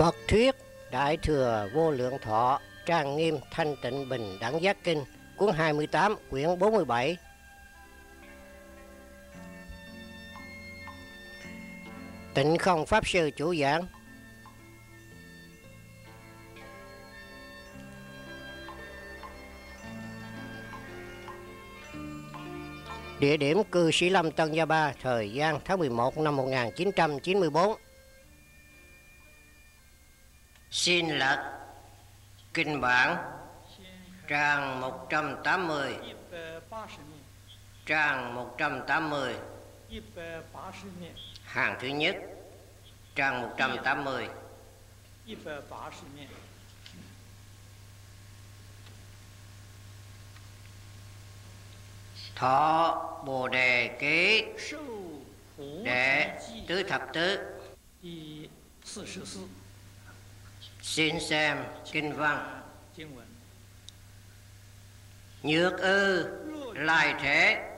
Phật thuyết, Đại thừa vô lượng thọ, trang nghiêm thanh tịnh bình đẳng giác kinh, cuốn 28 quyển 47 Tịnh không Pháp Sư chủ giảng. Địa điểm cư sĩ Lâm Tân Gia Ba, Thời gian tháng 11 năm 1994 Xin lật. Kinh bản. Trang 180 Trang 180 Hàng thứ nhất. Trang 180 Thọ Bồ Đề Kế Đệ Tứ Thập Tứ. Xin xem Kinh văn. Nhược ư lai thế.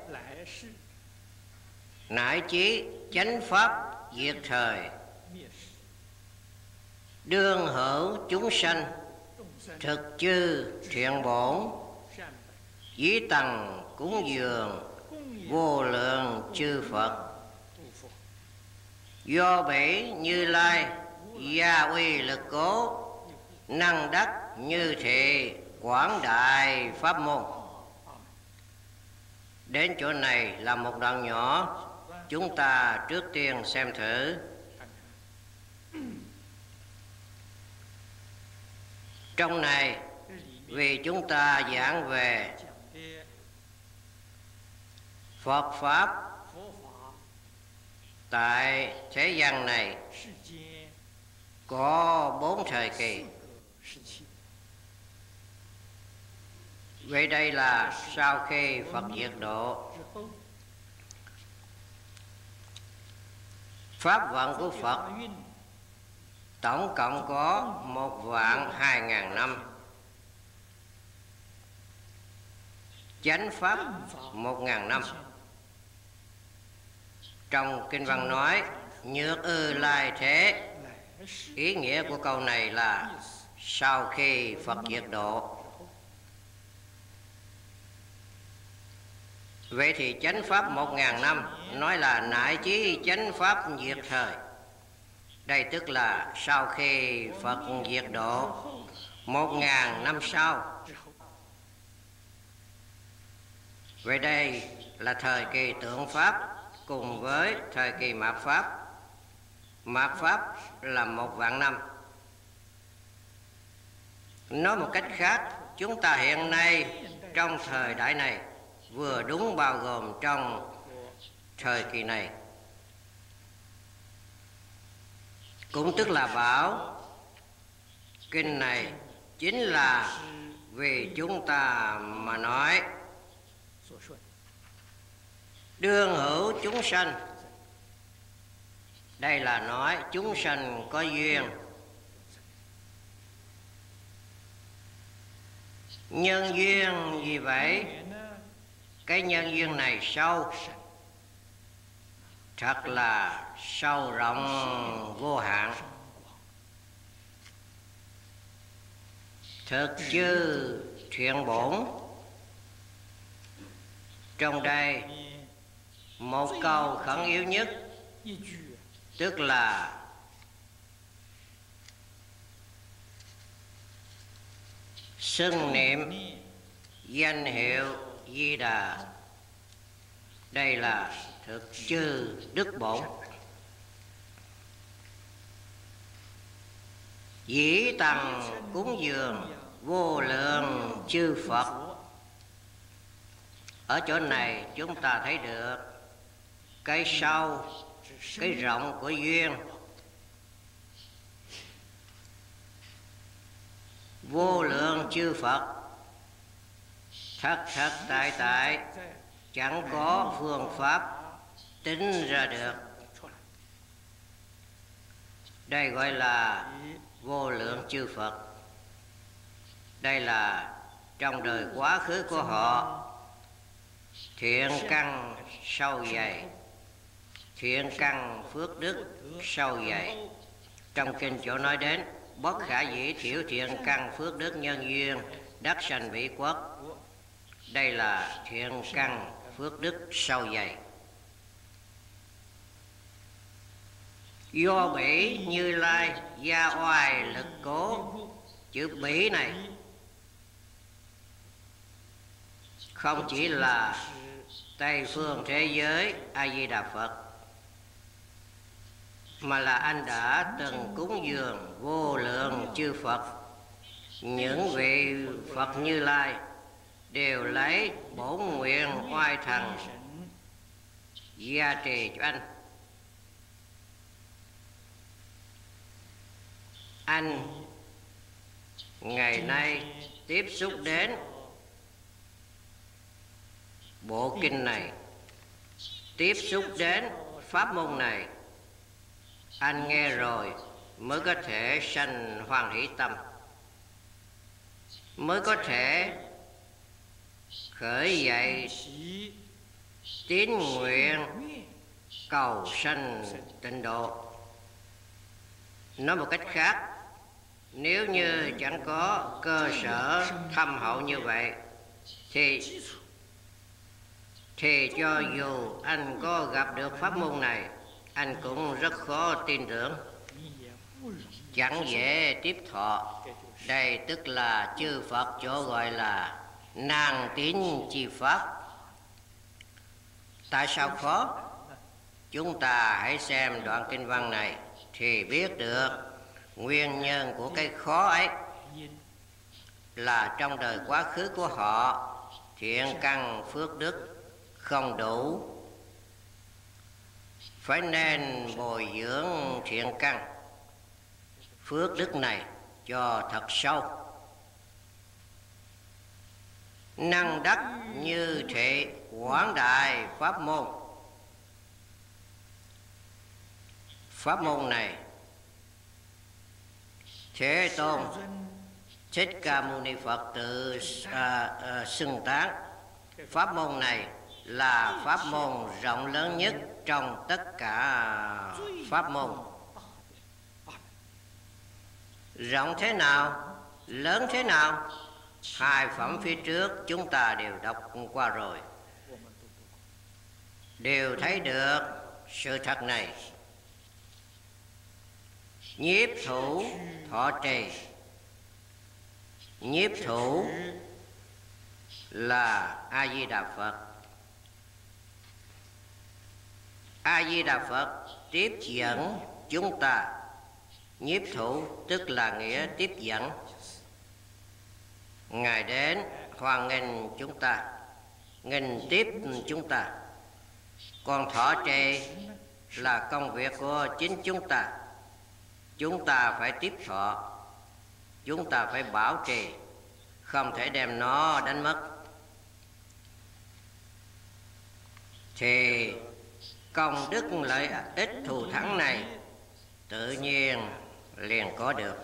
Nải chí chánh pháp diệt thời. Đương hữu chúng sanh. Thực chư thiện bổn. Dí tầng cúng dường. Vô lượng chư Phật. Do bể như lai Gia uy lực cố, Năng đắc như thị, Quảng đại pháp môn. Đến chỗ này là một đoạn nhỏ. Chúng ta trước tiên xem thử. Trong này, Vì chúng ta giảng về Phật Pháp. Tại thế gian này có bốn thời kỳ. Vậy đây là sau khi Phật diệt độ. Pháp vận của Phật Tổng cộng có một vạn hai ngàn năm. Chánh Pháp một ngàn năm. Trong Kinh văn nói, Nhược ư lai thế. Ý nghĩa của câu này là Sau khi Phật diệt độ. Vậy thì chánh pháp một ngàn năm Nói là nại chí chánh pháp diệt thời. Đây tức là sau khi Phật diệt độ, Một ngàn năm sau. Vậy đây là thời kỳ tượng Pháp Cùng với thời kỳ mạt Pháp. Mạt Pháp là một vạn năm. Nói một cách khác, Chúng ta hiện nay, trong thời đại này, vừa đúng bao gồm trong thời kỳ này. Cũng tức là bảo, kinh này chính là vì chúng ta mà nói. Đương hữu chúng sanh đây là nói chúng sanh có duyên. Nhân duyên gì vậy? Cái nhân duyên này sâu. Thật là sâu rộng, vô hạn. Thực chư thiện bổn. Trong đây một câu khẩn yếu nhất tức là xưng niệm danh hiệu di đà. Đây là thực chư đức bổn. Dĩ tầng cúng dường vô lượng chư phật. Ở chỗ này chúng ta thấy được cái sau cái rộng của duyên. Vô lượng chư phật. Thật thật tại tại. Chẳng có phương pháp tính ra được. Đây gọi là vô lượng chư phật. Đây là trong đời quá khứ của họ. Thiện căn sâu dày thiện căn phước đức sâu dày. Trong kinh chỗ nói đến, bất khả dĩ thiểu thiện căn phước đức nhân duyên, đắc sanh vĩ quốc. Đây là thiện căn phước đức sâu dày. Do bỉ như lai gia oai lực cố, chữ bỉ này không chỉ là tây phương thế giới a di đà phật mà là anh đã từng cúng dường vô lượng chư phật. Những vị phật như lai đều lấy bổn nguyện oai thần gia trì cho anh. Anh ngày nay tiếp xúc đến bộ kinh này, tiếp xúc đến pháp môn này anh nghe rồi, mới có thể sanh hoan hỷ tâm. Mới có thể khởi dậy tín nguyện cầu sanh tịnh độ. Nói một cách khác, nếu như chẳng có cơ sở thâm hậu như vậy, thì thì cho dù anh có gặp được pháp môn này anh cũng rất khó tin tưởng. Chẳng dễ tiếp thọ. Đây tức là chư phật, chỗ gọi là nàng tín chi pháp. Tại sao khó? Chúng ta hãy xem đoạn kinh văn này thì biết được nguyên nhân của cái khó ấy. Là trong đời quá khứ của họ, thiện căn phước đức không đủ phải nên bồi dưỡng thiện căn. Phước đức này cho thật sâu. Năng đắc như thể quảng đại pháp môn. Pháp môn này thế tôn thích ca mâu ni phật tự à, à, xưng tán. Pháp môn này là pháp môn rộng lớn nhất trong tất cả pháp môn. Rộng thế nào, lớn thế nào, hai phẩm phía trước chúng ta đều đọc qua rồi. Đều thấy được sự thật này. Nhiếp thủ thọ trì. Nhiếp thủ là a di đà phật. A di đà phật tiếp dẫn chúng ta. Nhiếp thủ tức là nghĩa tiếp dẫn. Ngài đến hoan nghênh chúng ta, nghênh tiếp chúng ta. Còn thọ trì là công việc của chính chúng ta. Chúng ta phải tiếp thọ, chúng ta phải bảo trì, không thể đem nó đánh mất. Thì công đức lợi ích thù thắng này tự nhiên liền có được.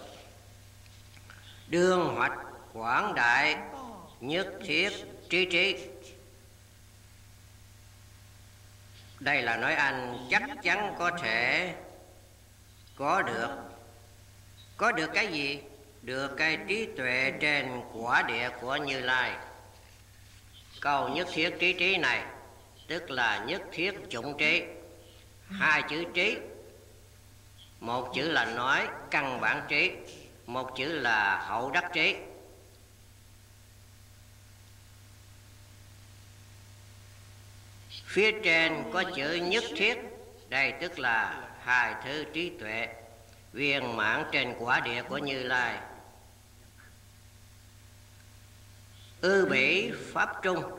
Đương hoạch quảng đại, nhất thiết trí trí. Đây là nói anh chắc chắn có thể có được. Có được cái gì? Được cái trí tuệ trên quả địa của như lai. Câu nhất thiết trí trí này tức là nhất thiết chủng trí. Hai chữ trí. Một chữ là nói, căn bản trí. Một chữ là hậu đắc trí. Phía trên có chữ nhất thiết. Đây tức là hai thứ trí tuệ viên mãn trên quả địa của như lai. Ư bỉ pháp trung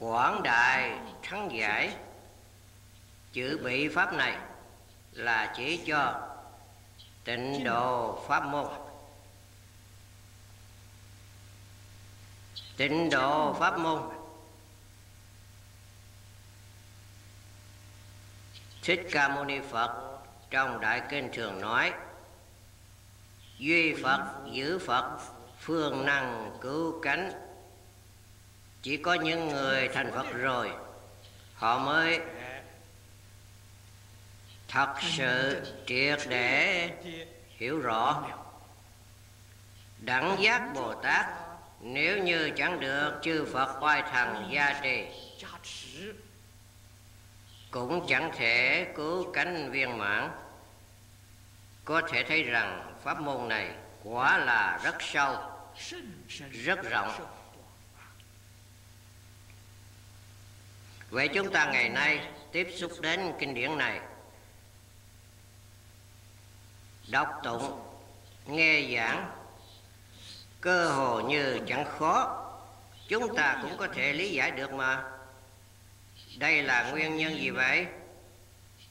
quảng đại thắng giải. Chữ bị pháp này là chỉ cho tịnh độ pháp môn. Tịnh độ pháp môn. Thích ca mâu ni phật trong đại kinh thường nói, duy phật, giữ phật, phương năng cứu cánh chỉ có những người thành phật rồi, họ mới thật sự triệt để hiểu rõ. Đẳng giác bồ tát nếu như chẳng được chư phật oai thần gia trì, cũng chẳng thể cứu cánh viên mãn. Có thể thấy rằng pháp môn này quả là rất sâu, rất rộng. Vậy chúng ta ngày nay tiếp xúc đến kinh điển này. Đọc tụng, nghe giảng, cơ hồ như chẳng khó. Chúng ta cũng có thể lý giải được mà. Đây là nguyên nhân gì vậy?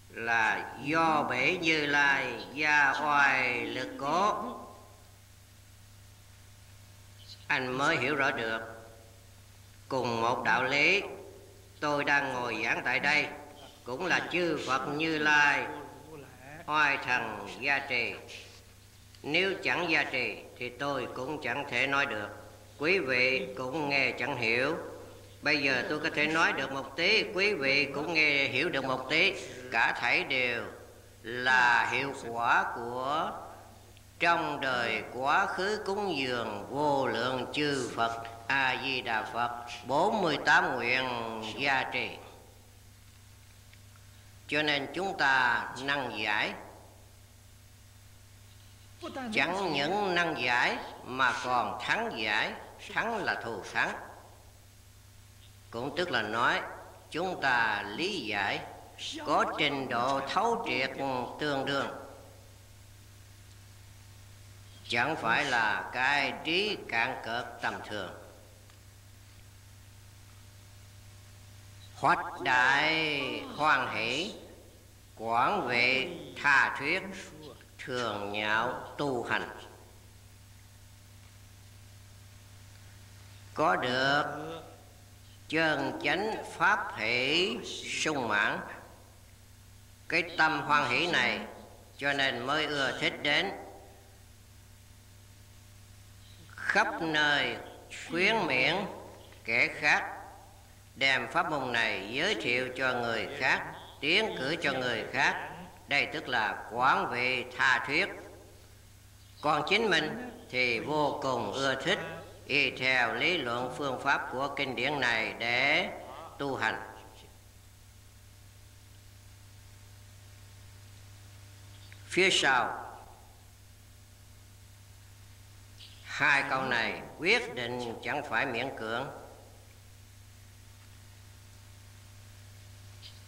Là do bể như lai gia oai lực cố. Anh mới hiểu rõ được. Cùng một đạo lý tôi đang ngồi giảng tại đây. Cũng là chư phật như lai oai thần gia trì. Nếu chẳng gia trì thì tôi cũng chẳng thể nói được. Quý vị cũng nghe chẳng hiểu. Bây giờ tôi có thể nói được một tí, quý vị cũng nghe hiểu được một tí. Cả thảy đều là hiệu quả của trong đời quá khứ cúng dường vô lượng chư Phật. A Di Đà Phật 48 nguyện gia trì. Cho nên chúng ta năng giải. Chẳng những năng giải mà còn thắng giải. Thắng là thù thắng. Cũng tức là nói, chúng ta lý giải, có trình độ thấu triệt tương đương. Chẳng phải là cái trí cạn cợt tầm thường. Hoạch đại hoan hỷ, quảng vệ tha thuyết, thường nhạo tu hành. Có được chân chánh pháp hỷ sung mãn, cái tâm hoan hỷ này cho nên mới ưa thích đến. Khắp nơi khuyến miễn kẻ khác đem pháp môn này giới thiệu cho người khác, tiến cử cho người khác. Đây tức là quán vị tha thuyết. Còn chính mình thì vô cùng ưa thích, y theo lý luận phương pháp của kinh điển này để tu hành. Phía sau, hai câu này quyết định chẳng phải miễn cưỡng.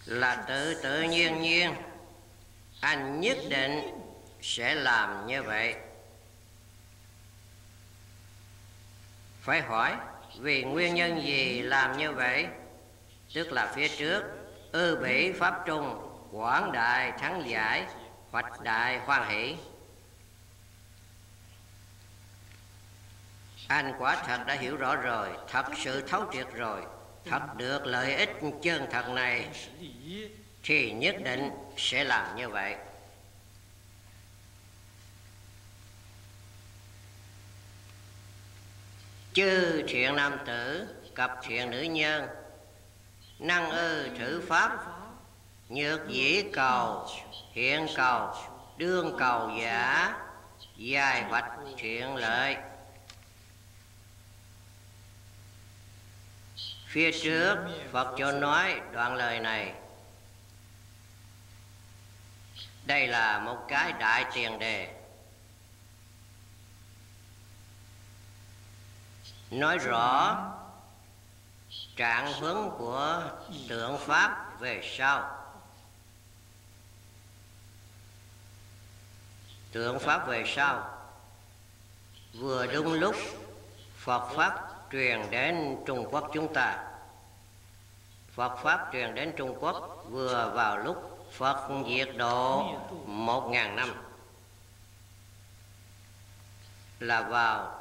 Là tự tự nhiên nhiên. Anh nhất định sẽ làm như vậy. Phải hỏi, vì nguyên nhân gì làm như vậy? Tức là phía trước, ư bỉ pháp trung, quảng đại thắng giải, hoạch đại hoan hỷ. Anh quả thật đã hiểu rõ rồi, thật sự thấu triệt rồi thật được lợi ích chân thật này, thì nhất định sẽ làm như vậy. Chư thiện nam tử, cặp thiện nữ nhân, năng ư thử pháp, nhược dĩ cầu, hiện cầu, đương cầu giả, dài hoạch thiện lợi. Phía trước, phật cho nói đoạn lời này. Đây là một cái đại tiền đề. Nói rõ trạng hướng của tượng pháp về sau. Tượng pháp về sau. Vừa đúng lúc, phật pháp truyền đến trung quốc chúng ta. Phật pháp truyền đến trung quốc vừa vào lúc phật diệt độ một ngàn năm. Là vào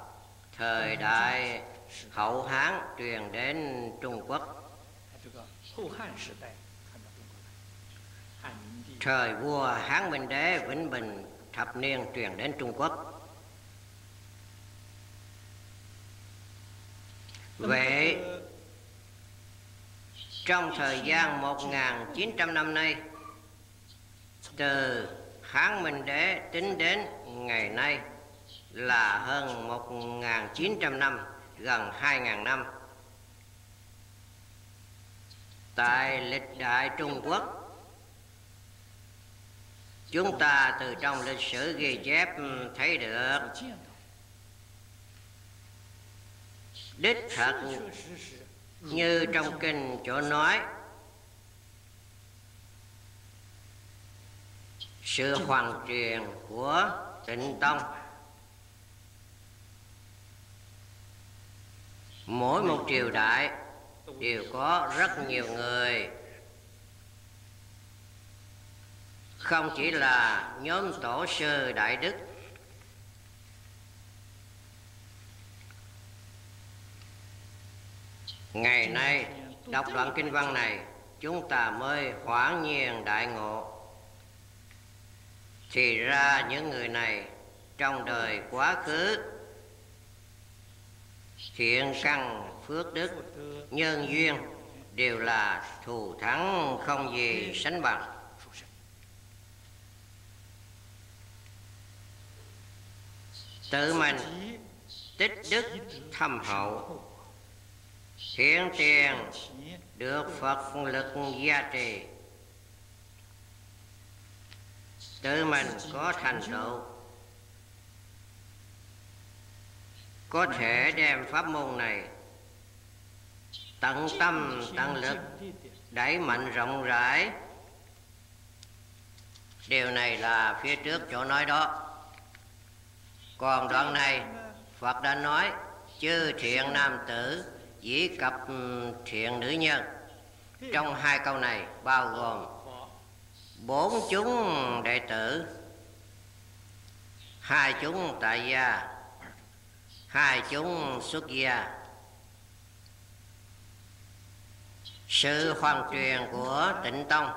thời đại hậu hán truyền đến trung quốc. Thời vua hán minh đế vĩnh bình thập niên truyền đến trung quốc. Vậy trong thời gian 1.900 năm nay từ Hán Minh Đế tính đến ngày nay là hơn 1.900 năm, gần 2.000 năm. Tại lịch đại Trung Quốc, chúng ta từ trong lịch sử ghi chép thấy được đích thật như trong kinh chỗ nói. Sự hoàn truyền của tịnh tông. Mỗi một triều đại đều có rất nhiều người. Không chỉ là nhóm tổ sư đại đức ngày nay, đọc đoạn kinh văn này, chúng ta mới hoảng nhiên đại ngộ. Thì ra những người này trong đời quá khứ, thiện căn, phước đức, nhân duyên đều là thù thắng không gì sánh bằng. Tự mình tích đức thâm hậu hiện tiền được phật lực gia trì. Tự mình có thành tựu, có thể đem pháp môn này tận tâm, tận lực đẩy mạnh rộng rãi. Điều này là phía trước chỗ nói đó. Còn đoạn này phật đã nói, chư thiện nam tử dĩ cập ừ, thiện nữ nhân trong hai câu này bao gồm bốn chúng đệ tử, hai chúng tại gia, hai chúng xuất gia. Sự hoàn truyền của tịnh tông.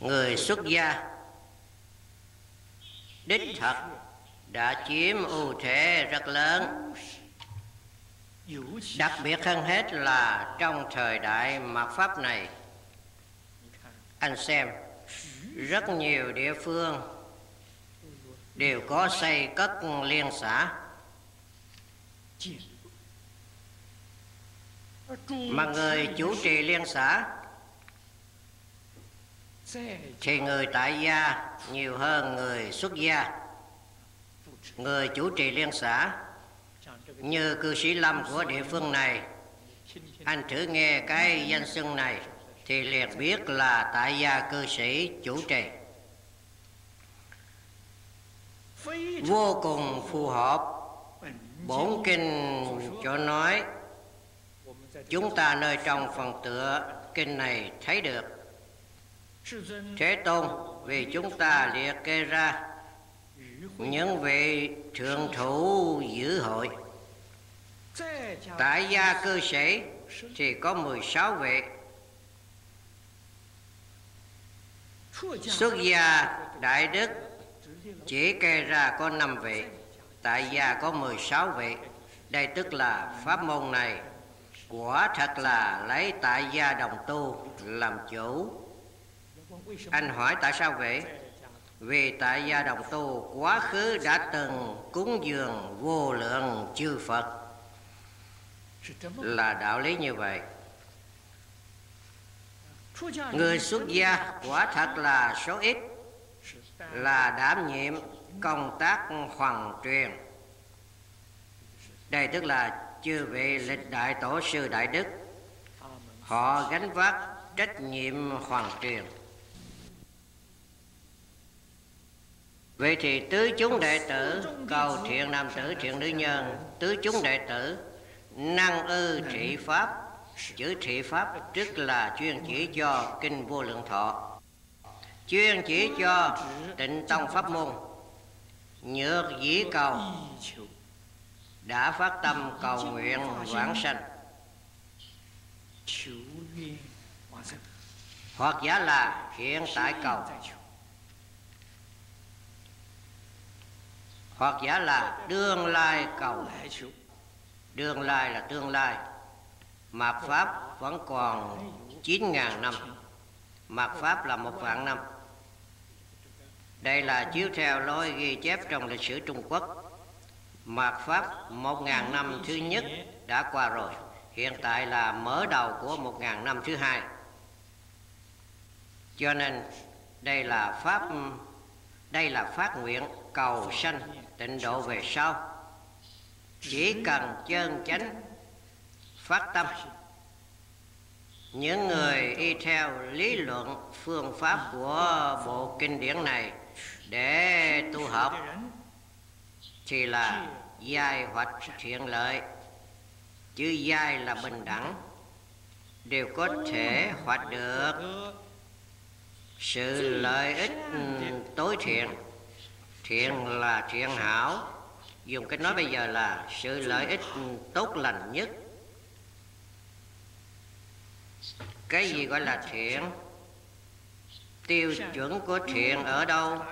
Người xuất gia, đích thật đã chiếm ưu thế rất lớn. Đặc biệt hơn hết là trong thời đại mạt pháp này. Anh xem, rất nhiều địa phương đều có xây cất liên xã. Mà người chủ trì liên xã thì người tại gia nhiều hơn người xuất gia người chủ trì liên xã, như cư sĩ lâm của địa phương này, anh thử nghe cái danh xưng này thì liền biết là tại gia cư sĩ chủ trì. Vô cùng phù hợp. Bổn kinh cho nói, chúng ta nơi trong phần tựa kinh này thấy được. Thế tôn, vì chúng ta liệt kê ra những vị thượng thủ giữ hội. Tại gia cư sĩ thì có 16 vị xuất gia đại đức chỉ kê ra có 5 vị tại gia có 16 vị đây tức là pháp môn này, quả thật là lấy tại gia đồng tu làm chủ. Anh hỏi tại sao vậy? Vì tại gia đồng tu quá khứ đã từng cúng dường vô lượng chư phật. Là đạo lý như vậy. Người xuất gia quả thật là số ít, là đảm nhiệm công tác hoàng truyền. Đây tức là chư vị lịch đại tổ sư đại đức. Họ gánh vác trách nhiệm hoàng truyền. Vậy thì tứ chúng đệ tử, cầu thiện nam tử, thiện nữ nhân, tứ chúng đệ tử, năng ư trị pháp, chữ trị pháp tức là chuyên chỉ cho kinh vô lượng thọ. Chuyên chỉ cho tịnh tông pháp môn, nhược dĩ cầu, đã phát tâm cầu nguyện vãng sanh. Hoặc giả là hiện tại cầu. Hoặc giả là đương lai cầu. Đương lai là tương lai. Mạt pháp vẫn còn 9.000 năm. Mạt Pháp là một vạn năm. Đây là chiếu theo lối ghi chép trong lịch sử Trung Quốc. Mạt Pháp một ngàn năm thứ nhất đã qua rồi. Hiện tại là mở đầu của một ngàn năm thứ hai. Cho nên đây là Pháp đây là phát nguyện cầu sanh tịnh độ về sau. Chỉ cần chân chánh, phát tâm. Những người y theo lý luận, phương pháp của bộ kinh điển này để tu học thì là giai hoạch thiện lợi. Chứ giai là bình đẳng, đều có thể hoạch được sự lợi ích ừ, tối thiện thiện là thiện hảo. Dùng cái nói bây giờ là sự lợi ích tốt lành nhất. Cái gì gọi là thiện? Tiêu chuẩn của thiện ở đâu?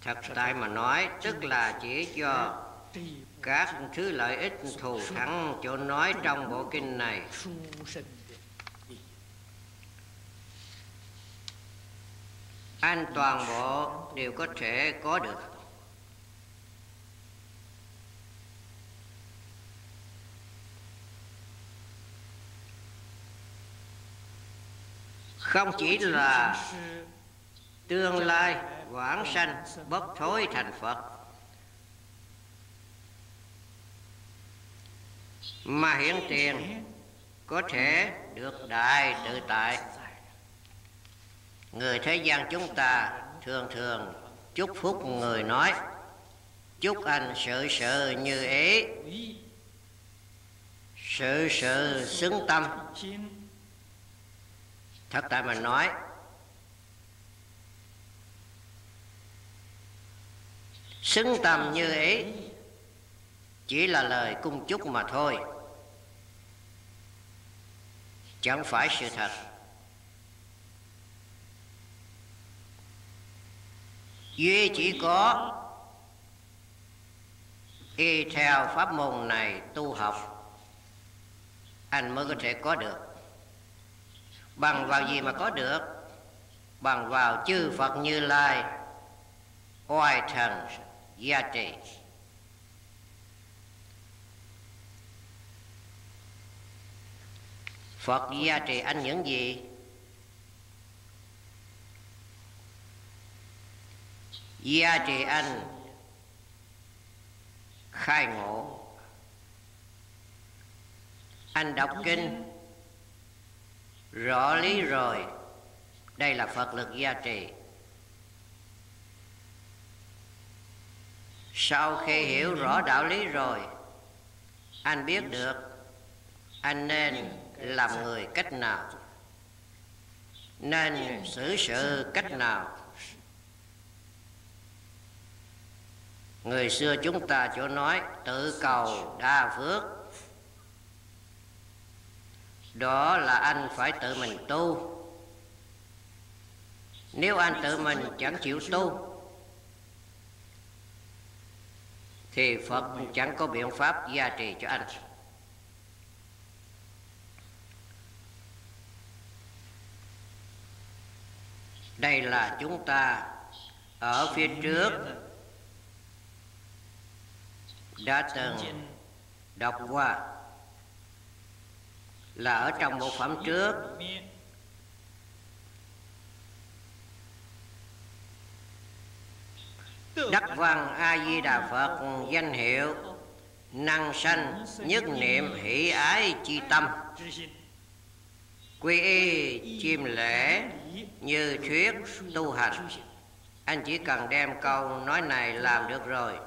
Thật tại mà nói, tức là chỉ cho các thứ lợi ích thù thắng chỗ nói trong bộ kinh này. Anh toàn bộ đều có thể có được. Không chỉ là tương lai quảng sanh bất thối thành phật, mà hiện tiền có thể được đại tự tại người thế gian chúng ta thường thường chúc phúc người nói, chúc anh sự sự như ý. Sự sự xứng tâm. Thật tại mà nói, xứng tâm như ý. Chỉ là lời cung chúc mà thôi. Chẳng phải sự thật. Duy chỉ có. Y theo pháp môn này tu học, anh mới có thể có được. Bằng vào gì mà có được? Bằng vào chư phật như lai, oai thần, gia trì. Phật gia trì anh những gì? Gia trì anh. Khai ngộ. Anh đọc kinh. Rõ lý rồi. Đây là phật lực gia trì. Sau khi hiểu rõ đạo lý rồi, anh biết được anh nên làm người cách nào, nên xử sự cách nào. Người xưa chúng ta chỗ nói, tự cầu đa phước. Đó là anh phải tự mình tu. Nếu anh tự mình chẳng chịu tu, thì phật chẳng có biện pháp gia trì cho anh. Đây là chúng ta ở phía trước đã từng đọc qua là ở trong một phẩm trước. Đắc văn A Di Đà Phật danh hiệu năng sanh nhất niệm hỷ ái chi tâm. Quy y chiêm lễ như thuyết tu hành. Anh chỉ cần đem câu nói này làm được rồi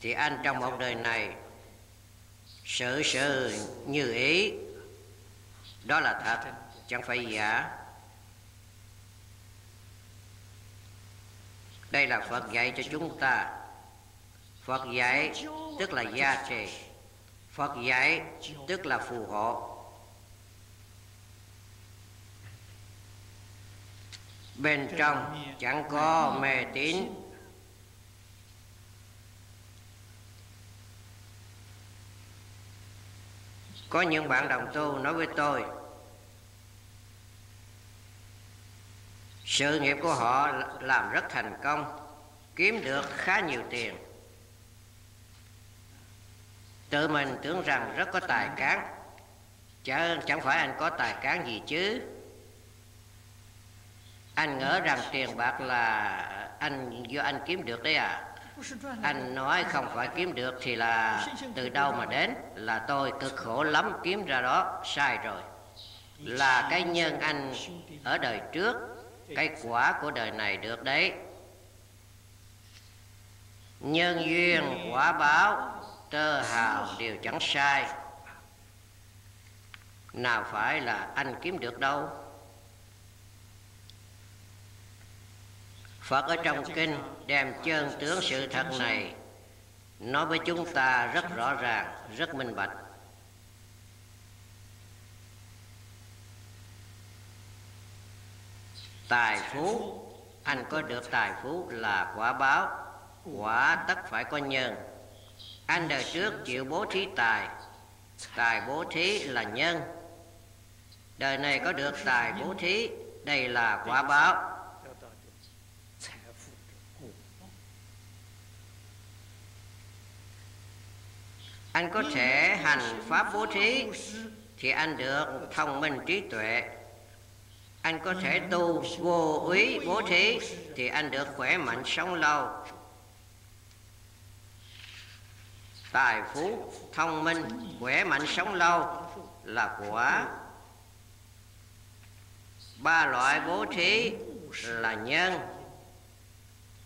thì anh trong một đời này sự sự như ý. Đó là thật, chẳng phải giả. Đây là phật dạy cho chúng ta. Phật dạy tức là gia trì. Phật dạy tức là phù hộ. Bên trong chẳng có mê tín. có những bạn đồng tu nói với tôi, sự nghiệp của họ làm rất thành công, kiếm được khá nhiều tiền. Tự mình tưởng rằng rất có tài cán. Chẳng chẳng phải anh có tài cán gì chứ? Anh ngỡ rằng tiền bạc là anh do anh kiếm được đấy à? Anh nói không phải kiếm được thì là từ đâu mà đến, là tôi cực khổ lắm kiếm ra đó, sai rồi. Là cái nhân anh ở đời trước, cái quả của đời này được đấy. Nhân duyên, quả báo, tơ hào đều chẳng sai. Nào phải là anh kiếm được đâu? Phật ở trong kinh đem chân tướng sự thật này nói với chúng ta rất rõ ràng, rất minh bạch. Tài phú, anh có được tài phú là quả báo, quả tất phải có nhân. Anh đời trước chịu bố thí tài, tài bố thí là nhân. Đời này có được tài bố thí, đây là quả báo, anh có thể hành pháp bố thí, thì anh được thông minh trí tuệ. Anh có thể tu vô úy bố thí, thì anh được khỏe mạnh sống lâu. Tài phú, thông minh, khỏe mạnh sống lâu là quả ba loại bố thí là nhân.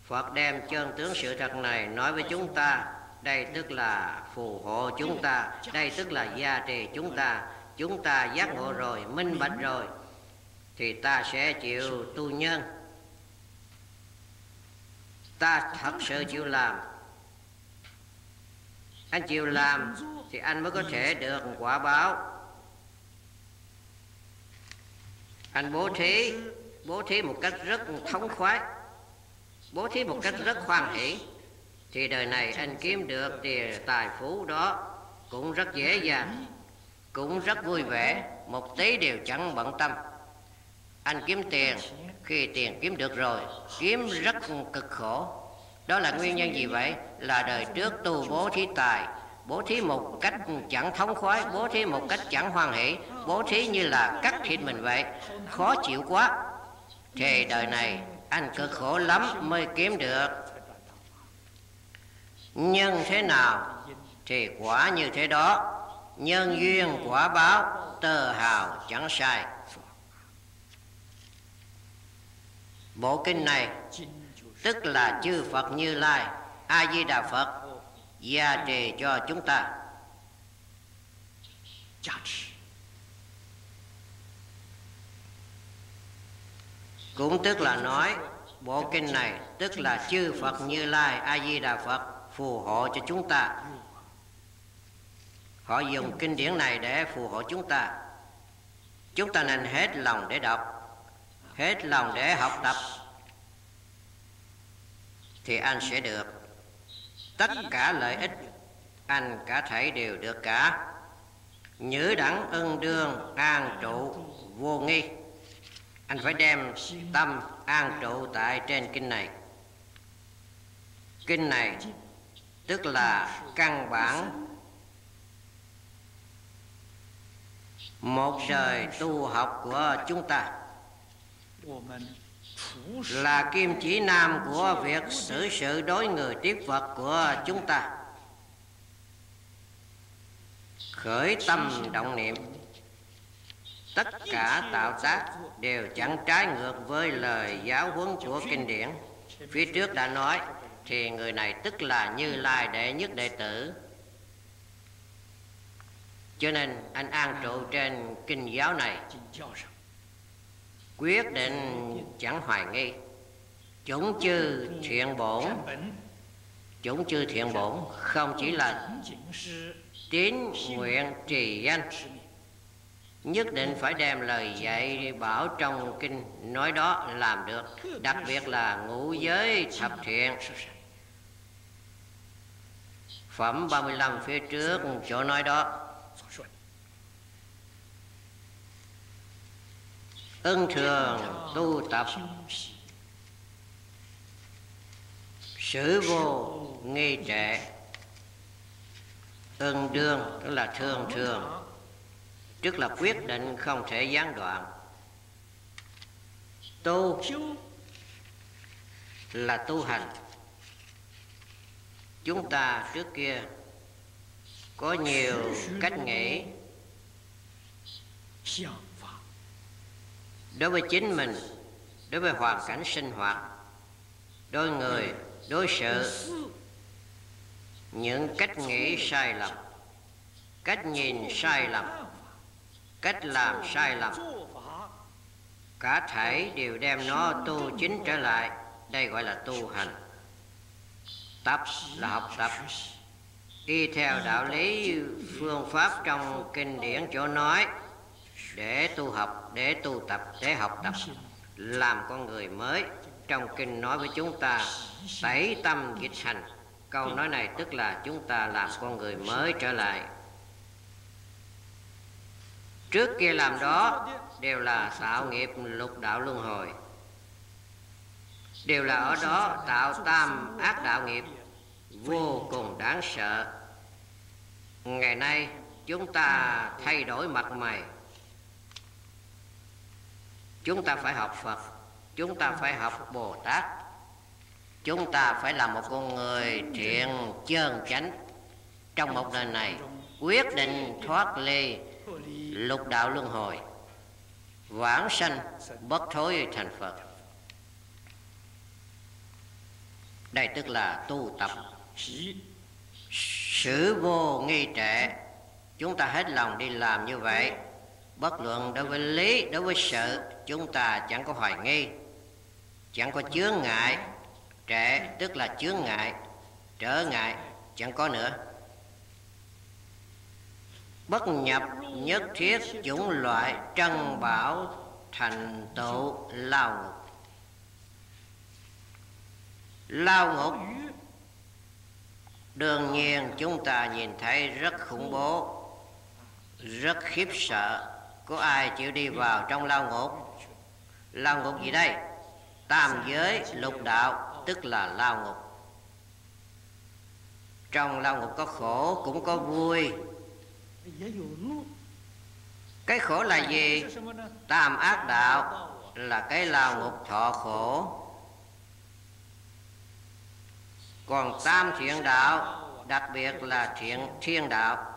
Phật đem chân tướng sự thật này nói với chúng ta đây tức là phù hộ chúng ta. Đây tức là gia trì chúng ta. Chúng ta giác ngộ rồi, minh bạch rồi, thì ta sẽ chịu tu nhân. Ta thật sự chịu làm. Anh chịu làm thì anh mới có thể được quả báo. Anh bố thí bố thí một cách rất thống khoái, bố thí một cách rất khoan hỷ thì đời này anh kiếm được tiền tài phú đó cũng rất dễ dàng, cũng rất vui vẻ, một tí đều chẳng bận tâm. Anh kiếm tiền, khi tiền kiếm được rồi, kiếm rất cực khổ. Đó là nguyên nhân gì vậy? Là đời trước tu bố thí tài, bố thí một cách chẳng thống khoái, bố thí một cách chẳng hoan hỷ, bố thí như là cắt thịt mình vậy. Khó chịu quá. Thì đời này anh cực khổ lắm mới kiếm được nhân thế nào? Thì quả như thế đó. Nhân duyên quả báo, tơ hào chẳng sai. Bộ kinh này, tức là chư phật như lai a di đà phật, gia trì cho chúng ta. Cũng tức là nói, bộ kinh này tức là chư phật như lai a di đà phật phù hộ cho chúng ta. Họ dùng kinh điển này để phù hộ chúng ta. Chúng ta nên hết lòng để đọc, hết lòng để học tập. Thì anh sẽ được tất cả lợi ích, anh cả thể đều được cả. Nhữ đẳng ân đương, an trụ, vô nghi. Anh phải đem tâm an trụ tại trên kinh này. Kinh này tức là căn bản. Một đời tu học của chúng ta là kim chỉ nam của việc xử sự đối người tiếp vật của chúng ta. Khởi tâm động niệm, tất cả tạo tác đều chẳng trái ngược với lời giáo huấn của kinh điển. Phía trước đã nói thì người này tức là như lai đệ nhất đệ tử. Cho nên anh an trụ trên kinh giáo này. Quyết định chẳng hoài nghi. Chúng chư thiện bổn. Chúng chư thiện bổn không chỉ là tín nguyện trì danh, nhất định phải đem lời dạy bảo trong kinh nói đó làm được, đặc biệt là ngũ giới thập thiện. Phẩm 35 phía trước, chỗ nói đó. Ân thường tu tập. Xử vô nghi trệ. Ân đương, tức là thường thường. Tức là quyết định, không thể gián đoạn. Tu là tu hành chúng ta trước kia có nhiều cách nghĩ đối với chính mình, đối với hoàn cảnh sinh hoạt đối người, đối xử. Những cách nghĩ sai lầm, cách nhìn sai lầm, cách làm sai lầm, cả thể đều đem nó tu chính trở lại. Đây gọi là tu hành tập là học tập đi theo đạo lý, phương pháp trong kinh điển chỗ nói, để tu học, để tu tập, để học tập. Làm con người mới. Trong kinh nói với chúng ta tẩy tâm dịch hành. Câu nói này tức là chúng ta làm con người mới trở lại. Trước kia làm đó, đều là tạo nghiệp lục đạo luân hồi đều là ở đó tạo tam ác đạo nghiệp, vô cùng đáng sợ. Ngày nay, chúng ta thay đổi mặt mày. Chúng ta phải học phật, chúng ta phải học bồ tát. Chúng ta phải là một con người thiện chân chánh. Trong một đời này, quyết định thoát ly lục đạo luân hồi, vãng sanh bất thối thành phật. Đây tức là tu tập. Xử vô nghi trệ. Chúng ta hết lòng đi làm như vậy. Bất luận đối với lý, đối với sự, chúng ta chẳng có hoài nghi. Chẳng có chướng ngại. Trệ tức là chướng ngại. Trở ngại, chẳng có nữa. Bất nhập nhất thiết chủng loại trân bảo thành tựu lao lao ngục đương nhiên chúng ta nhìn thấy rất khủng bố, rất khiếp sợ. Có ai chịu đi vào trong lao ngục lao ngục gì đây? Tam giới lục đạo, tức là lao ngục trong lao ngục có khổ, cũng có vui. Cái khổ là gì? Tam ác đạo là cái lao ngục thọ khổ còn tam thiện đạo, đặc biệt là thiện thiên đạo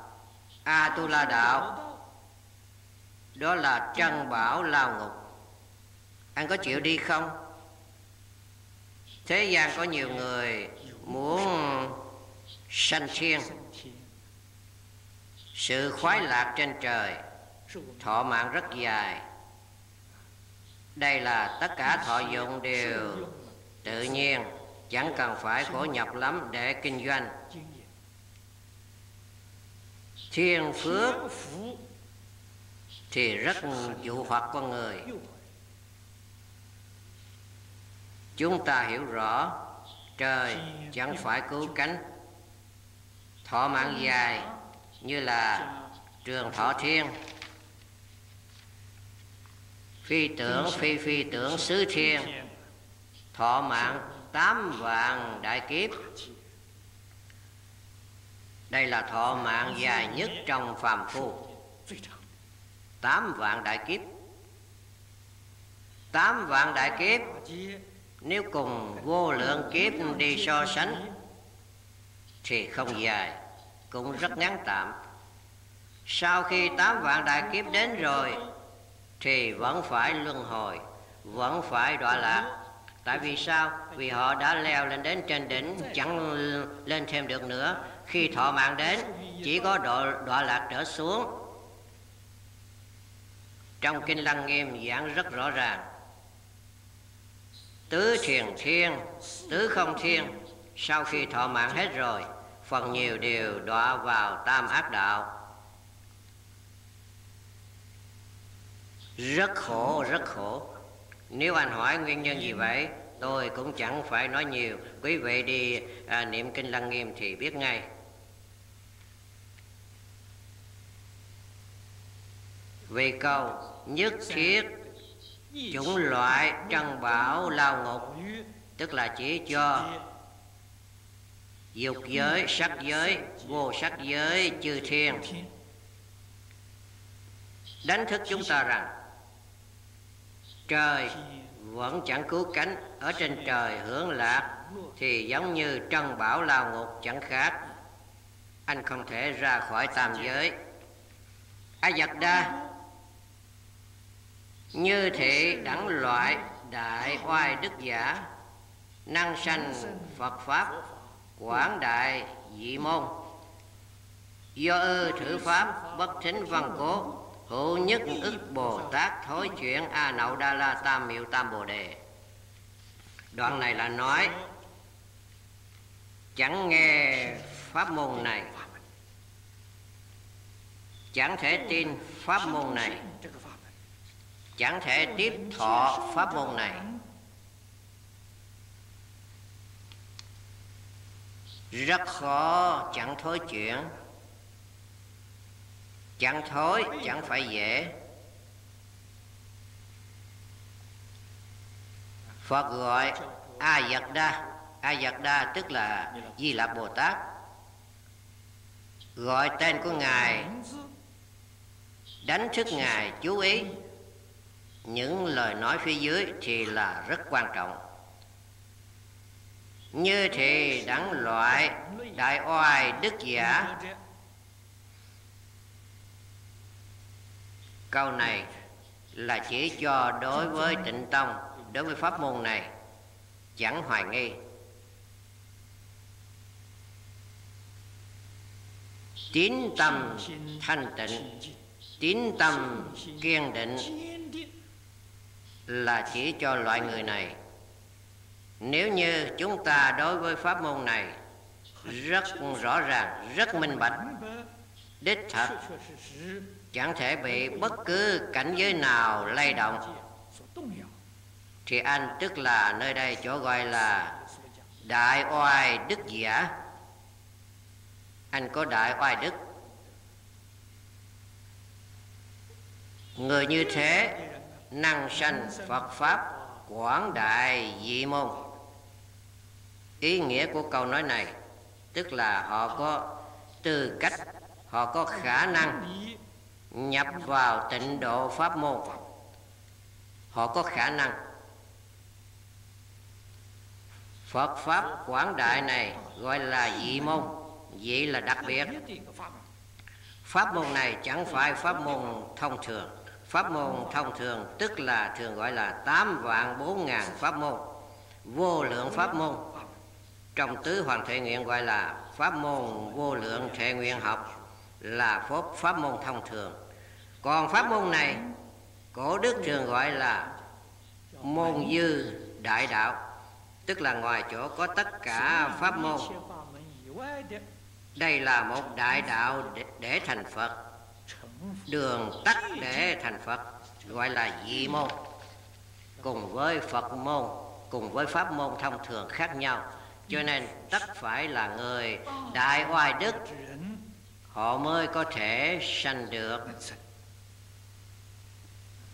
a tu la đạo đó là chân bảo lao ngục. Anh có chịu đi không? Thế gian có nhiều người muốn sanh thiên. Sự khoái lạc trên trời, thọ mạng rất dài. Đây là tất cả thọ dụng đều tự nhiên chẳng cần phải khổ nhập lắm để kinh doanh. Thiên phước thì rất dụ hoặc con người. Chúng ta hiểu rõ, trời chẳng phải cứu cánh. Thọ mạng dài như là trường thọ thiên. Phi tưởng, phi phi tưởng xứ thiên. Thọ mạng tám vạn đại kiếp. Đây là thọ mạng dài nhất trong phàm phu. Tám vạn đại kiếp. Tám vạn đại kiếp. Nếu cùng vô lượng kiếp đi so sánh, thì không dài, cũng rất ngắn tạm. Sau khi tám vạn đại kiếp đến rồi, thì vẫn phải luân hồi, vẫn phải đọa lạc tại vì sao? Vì họ đã leo lên đến trên đỉnh, chẳng lên thêm được nữa. Khi thọ mạng đến, chỉ có độ đọa lạc trở xuống. Trong kinh lăng nghiêm giảng rất rõ ràng. Tứ thiền thiên, tứ không thiên, sau khi thọ mạng hết rồi, phần nhiều đều đọa vào tam ác đạo. Rất khổ rất khổ nếu anh hỏi nguyên nhân gì vậy tôi cũng chẳng phải nói nhiều. Quý vị đi à, niệm kinh lăng nghiêm thì biết ngay. Vì câu nhất thiết chủng loại trăng bảo lao ngục tức là chỉ cho dục giới sắc giới vô sắc giới chư thiên. Đánh thức chúng ta rằng trời, vẫn chẳng cứu cánh. Ở trên trời hưởng lạc thì giống như trân bảo lao ngục chẳng khác. Anh không thể ra khỏi tam giới. A giật đa, như thị đẳng loại đại oai đức giả, năng sanh phật pháp, quảng đại dị môn. Do ư thử pháp, bất thính văn cố hữu nhất ức bồ tát thối chuyển a nậu đa la tam miệu tam bồ đề. Đoạn này là nói, chẳng nghe pháp môn này. Chẳng thể tin pháp môn này. Chẳng thể tiếp thọ pháp môn này. Rất khó chẳng thối chuyển chẳng thối, chẳng phải dễ. Phật gọi a Giật đa a Giật đa tức là di lạc bồ tát gọi tên của ngài, đánh thức ngài chú ý. Những lời nói phía dưới thì là rất quan trọng. Như thì đẳng loại đại oai đức giả câu này là chỉ cho đối với tịnh tông, đối với pháp môn này, chẳng hoài nghi. Tín tâm thanh tịnh, tín tâm kiên định là chỉ cho loại người này. Nếu như chúng ta đối với pháp môn này rất rõ ràng, rất minh bạch, đích thật chẳng thể bị bất cứ cảnh giới nào lay động. Thì anh tức là nơi đây chỗ gọi là đại oai đức giả anh có đại oai đức. Người như thế năng sanh phật pháp quảng đại dị môn. Ý nghĩa của câu nói này tức là họ có tư cách, họ có khả năng nhập vào tịnh độ pháp môn. Họ có khả năng. Phật Pháp quảng đại này gọi là dị môn. Dị là đặc biệt. Pháp môn này chẳng phải pháp môn thông thường. Pháp môn thông thường tức là thường gọi là tám vạn bốn ngàn pháp môn. Vô lượng pháp môn. Trong tứ hoàng thể nguyện gọi là pháp môn vô lượng thể nguyện học Là pháp, pháp môn thông thường. Còn pháp môn này Cổ đức thường gọi là môn dư đại đạo. Tức là ngoài chỗ có tất cả pháp môn. Đây là một đại đạo để, để thành Phật. Đường tắt để thành Phật gọi là dị môn. Cùng với Phật môn cùng với pháp môn thông thường khác nhau. Cho nên tất phải là người đại oai đức họ mới có thể sanh được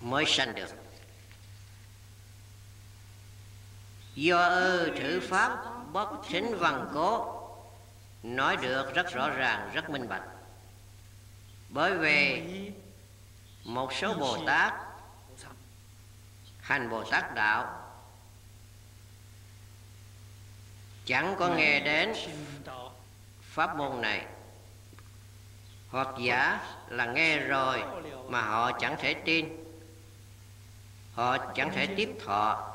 mới sanh được. Do ư thử pháp bất thính văn cố, nói được rất rõ ràng, rất minh bạch. Bởi vì một số bồ tát, hành bồ tát đạo, chẳng có nghe đến pháp môn này, hoặc giả là nghe rồi mà họ chẳng thể tin họ chẳng thể tiếp thọ,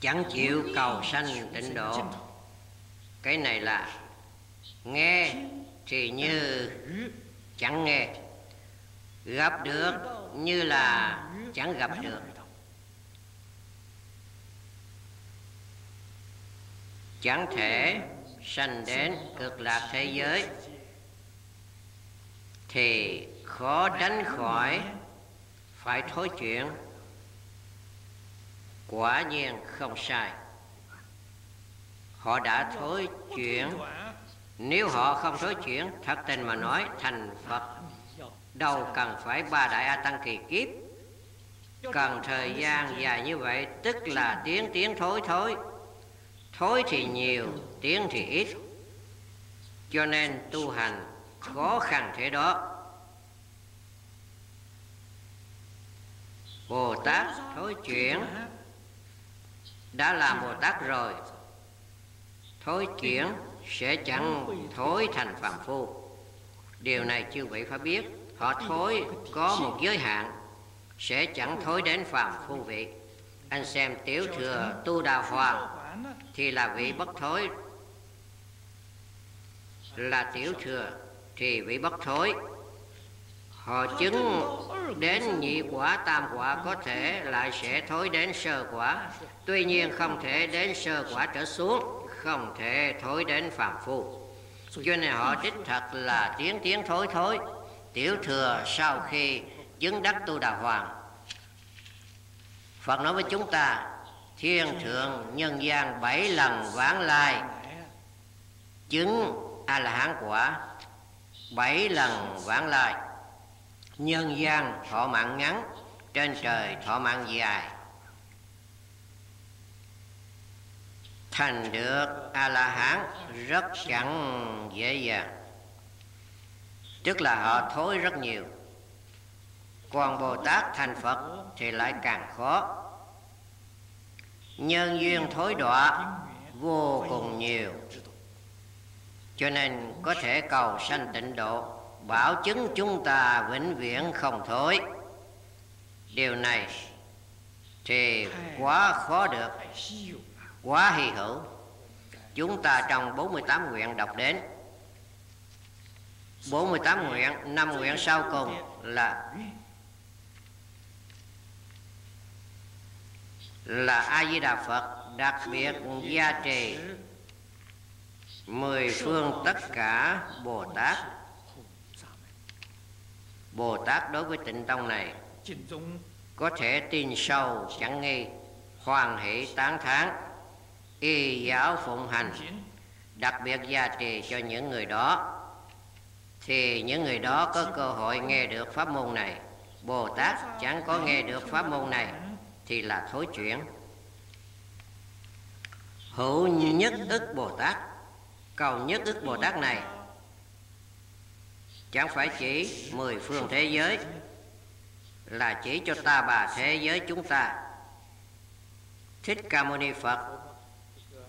chẳng chịu cầu sanh tịnh độ. Cái này là nghe thì như chẳng nghe, gặp được như là chẳng gặp được. Chẳng thể sanh đến cực lạc thế giới thì khó tránh khỏi phải thối chuyện quả nhiên không sai. Họ đã thối chuyển. nếu họ không thối chuyển, thật tình mà nói, thành Phật. Đâu cần phải ba đại A Tăng kỳ kiếp. Cần thời gian dài như vậy, tức là tiến tiến, thối thối. Thối thì nhiều, tiến thì ít. Cho nên tu hành khó khăn thế đó. Bồ tát thối chuyển đã làm bồ tát rồi. Thối chuyển sẽ chẳng thối thành phàm phu. Điều này chư vị phải biết. Họ thối có một giới hạn, sẽ chẳng thối đến phàm phu vị. Anh xem tiểu thừa tu đà hoàng thì là vị bất thối. Là tiểu thừa thì vị bất thối họ chứng đến nhị quả tam quả có thể lại sẽ thối đến sơ quả. Tuy nhiên không thể đến sơ quả trở xuống, không thể thối đến phàm phu. Cho nên họ đích thật là tiến tiến thối thối. Tiểu thừa sau khi chứng đắc tu đà hoàng, phật nói với chúng ta, thiên thượng nhân gian bảy lần vãng lai, chứng a la hán quả, bảy lần vãng lai nhân gian thọ mạng ngắn, trên trời thọ mạng dài. Thành được a la hán rất chẳng dễ dàng. Tức là họ thối rất nhiều. Còn bồ tát thành phật thì lại càng khó. Nhân duyên thối đọa vô cùng nhiều. Cho nên có thể cầu sanh tịnh độ bảo chứng chúng ta vĩnh viễn không thối. Điều này thì quá khó được, quá hy hữu. Chúng ta trong 48 nguyện đọc đến. 48 nguyện, năm nguyện sau cùng là là a di đà phật, đặc biệt gia trì mười phương tất cả bồ tát bồ tát đối với tịnh tông này có thể tin sâu chẳng nghi hoan hỷ tán thán. Y giáo phụng hành đặc biệt gia trì cho những người đó. Thì những người đó có cơ hội nghe được pháp môn này. Bồ tát chẳng có nghe được pháp môn này thì là thối chuyển. Hữu nhất ức bồ tát cầu nhất ức bồ tát này chẳng phải chỉ mười phương thế giới, là chỉ cho ta bà thế giới chúng ta. Thích ca mâu ni phật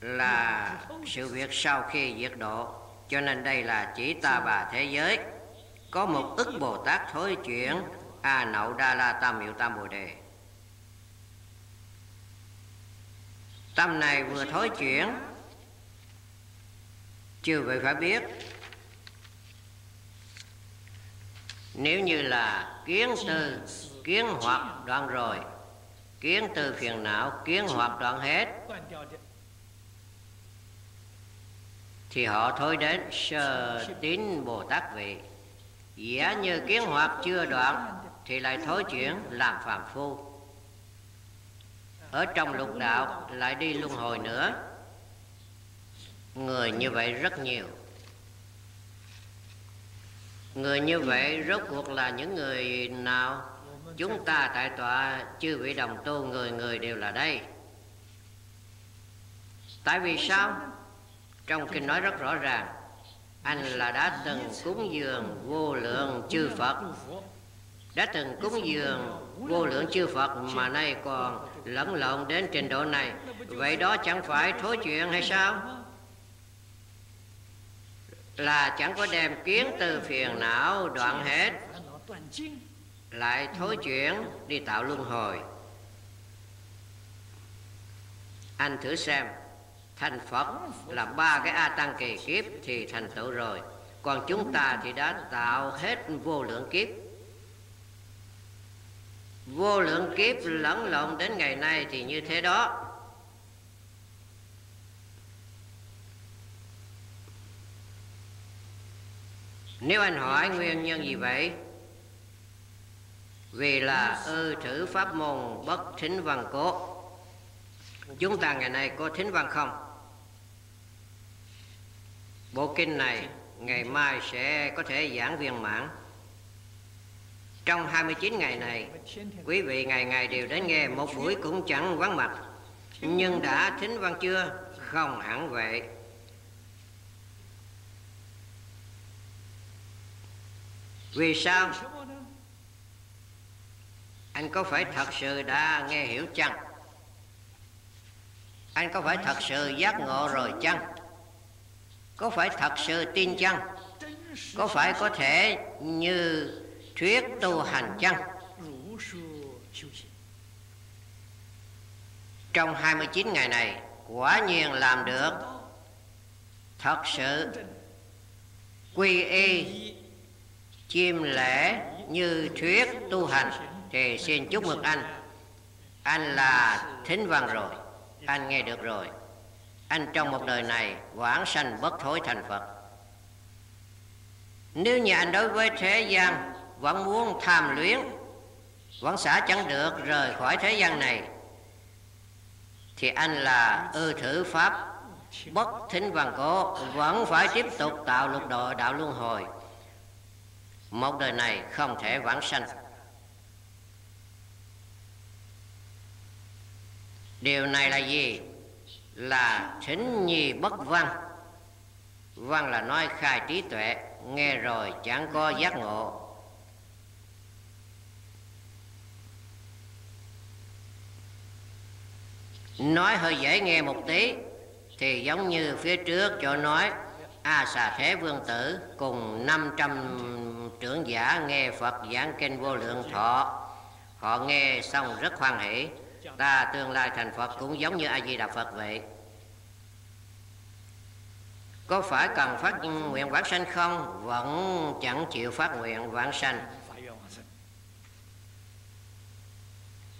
là sự việc sau khi diệt độ, cho nên đây là chỉ ta bà thế giới. Có một ức bồ tát thối chuyển, a nậu đa la tam miệu tam bồ đề. Tâm này vừa thối chuyển, chưa vậy phải biết nếu như là kiến từ kiến hoặc đoạn rồi, kiến từ phiền não, kiến hoặc đoạn hết, thì họ thôi đến sơ tín bồ tát vị. Giả như kiến hoặc chưa đoạn, thì lại thối chuyển làm phàm phu. Ở trong lục đạo lại đi luân hồi nữa. Người như vậy rất nhiều người như vậy rốt cuộc là những người nào? Chúng ta tại tọa chư vị đồng tu người người đều là đây. Tại vì sao? Trong kinh nói rất rõ ràng, anh là đã từng cúng dường vô lượng chư phật. Đã từng cúng dường vô lượng chư phật mà nay còn lẫn lộn đến trình độ này. Vậy đó chẳng phải thối chuyện hay sao? Là chẳng có đem kiến từ phiền não, đoạn hết. Lại thối chuyển, đi tạo luân hồi. Anh thử xem, thành phật là ba cái a tăng kỳ kiếp thì thành tựu rồi. Còn chúng ta thì đã tạo hết vô lượng kiếp. Vô lượng kiếp lẫn lộn đến ngày nay thì như thế đó. Nếu anh hỏi nguyên nhân gì vậy vì là ư thử pháp môn bất thính văn cố chúng ta ngày nay có thính văn không bộ kinh này ngày mai sẽ có thể giảng viên mãn Trong 29 ngày này, quý vị ngày ngày đều đến nghe một buổi cũng chẳng vắng mặt. Nhưng đã thính văn chưa? Không hẳn vậy. Vì sao? Anh có phải thật sự đã nghe hiểu chăng? Anh có phải thật sự giác ngộ rồi chăng? Có phải thật sự tin chăng? Có phải có thể như thuyết tu hành chăng? Trong 29 ngày này, quả nhiên làm được thật sự quy y chiêm lễ như thuyết tu hành. Thì xin chúc mừng anh. Anh là thính văn rồi. Anh nghe được rồi. Anh trong một đời này quảng sanh bất thối thành phật. Nếu như anh đối với thế gian vẫn muốn tham luyến, vẫn xả chẳng được rời khỏi thế gian này, thì anh là ư thử pháp bất thính văn cố vẫn phải tiếp tục tạo lục độ đạo luân hồi một đời này không thể vãng sanh. Điều này là gì? Là thính nhi bất văn. Văn là nói khai trí tuệ, nghe rồi chẳng có giác ngộ. Nói hơi dễ nghe một tí, thì giống như phía trước chỗ nói a xà thế vương tử cùng 500 trưởng giả nghe phật giảng kinh vô lượng thọ. Họ nghe xong rất hoan hỷ. Ta tương lai thành phật cũng giống như a di đà phật vậy. Có phải cần phát nguyện vãng sanh không? Vẫn chẳng chịu phát nguyện vãng sanh.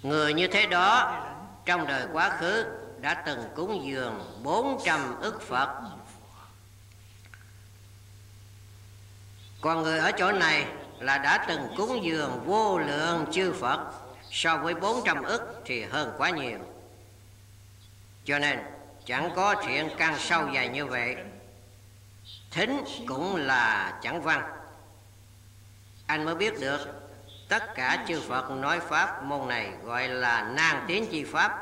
Người như thế đó, trong đời quá khứ, đã từng cúng dường 400 ức Phật. Còn người ở chỗ này là đã từng cúng dường vô lượng chư Phật so với 400 ức thì hơn quá nhiều. Cho nên, chẳng có thiện căn sâu dài như vậy. Thính cũng là chẳng văn. Anh mới biết được, tất cả chư Phật nói Pháp môn này gọi là nan tiến chi Pháp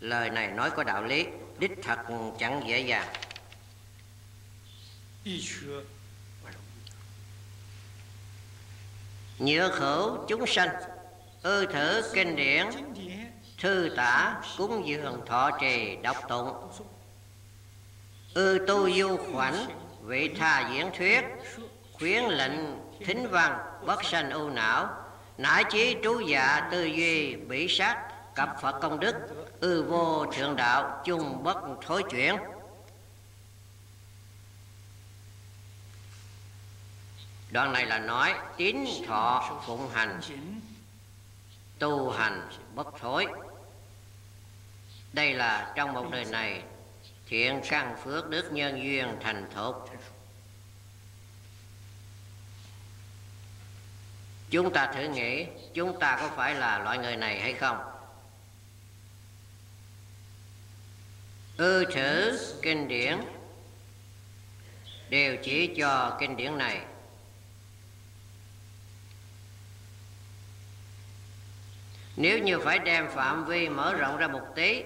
Lời này nói có đạo lý, Đích thật chẳng dễ dàng Nhựa khẩu chúng sanh, Ư thử kinh điển, Thư tả cúng dường thọ trì đọc tụng. Ư tu du khoảnh, Vị tha diễn thuyết, Khuyến lệnh thính văn bất sanh ưu não nãi chí trú dạ tư duy bỉ sát, cập phật công đức, ư vô thượng đạo chung bất thối chuyển. Đoạn này là nói tín thọ phụng hành, tu hành bất thối. Đây là trong một đời này thiện căn phước đức nhân duyên thành thục. Chúng ta thử nghĩ, chúng ta có phải là loại người này hay không? Ư thử kinh điển. Đều chỉ cho kinh điển này. Nếu như phải đem phạm vi mở rộng ra một tí,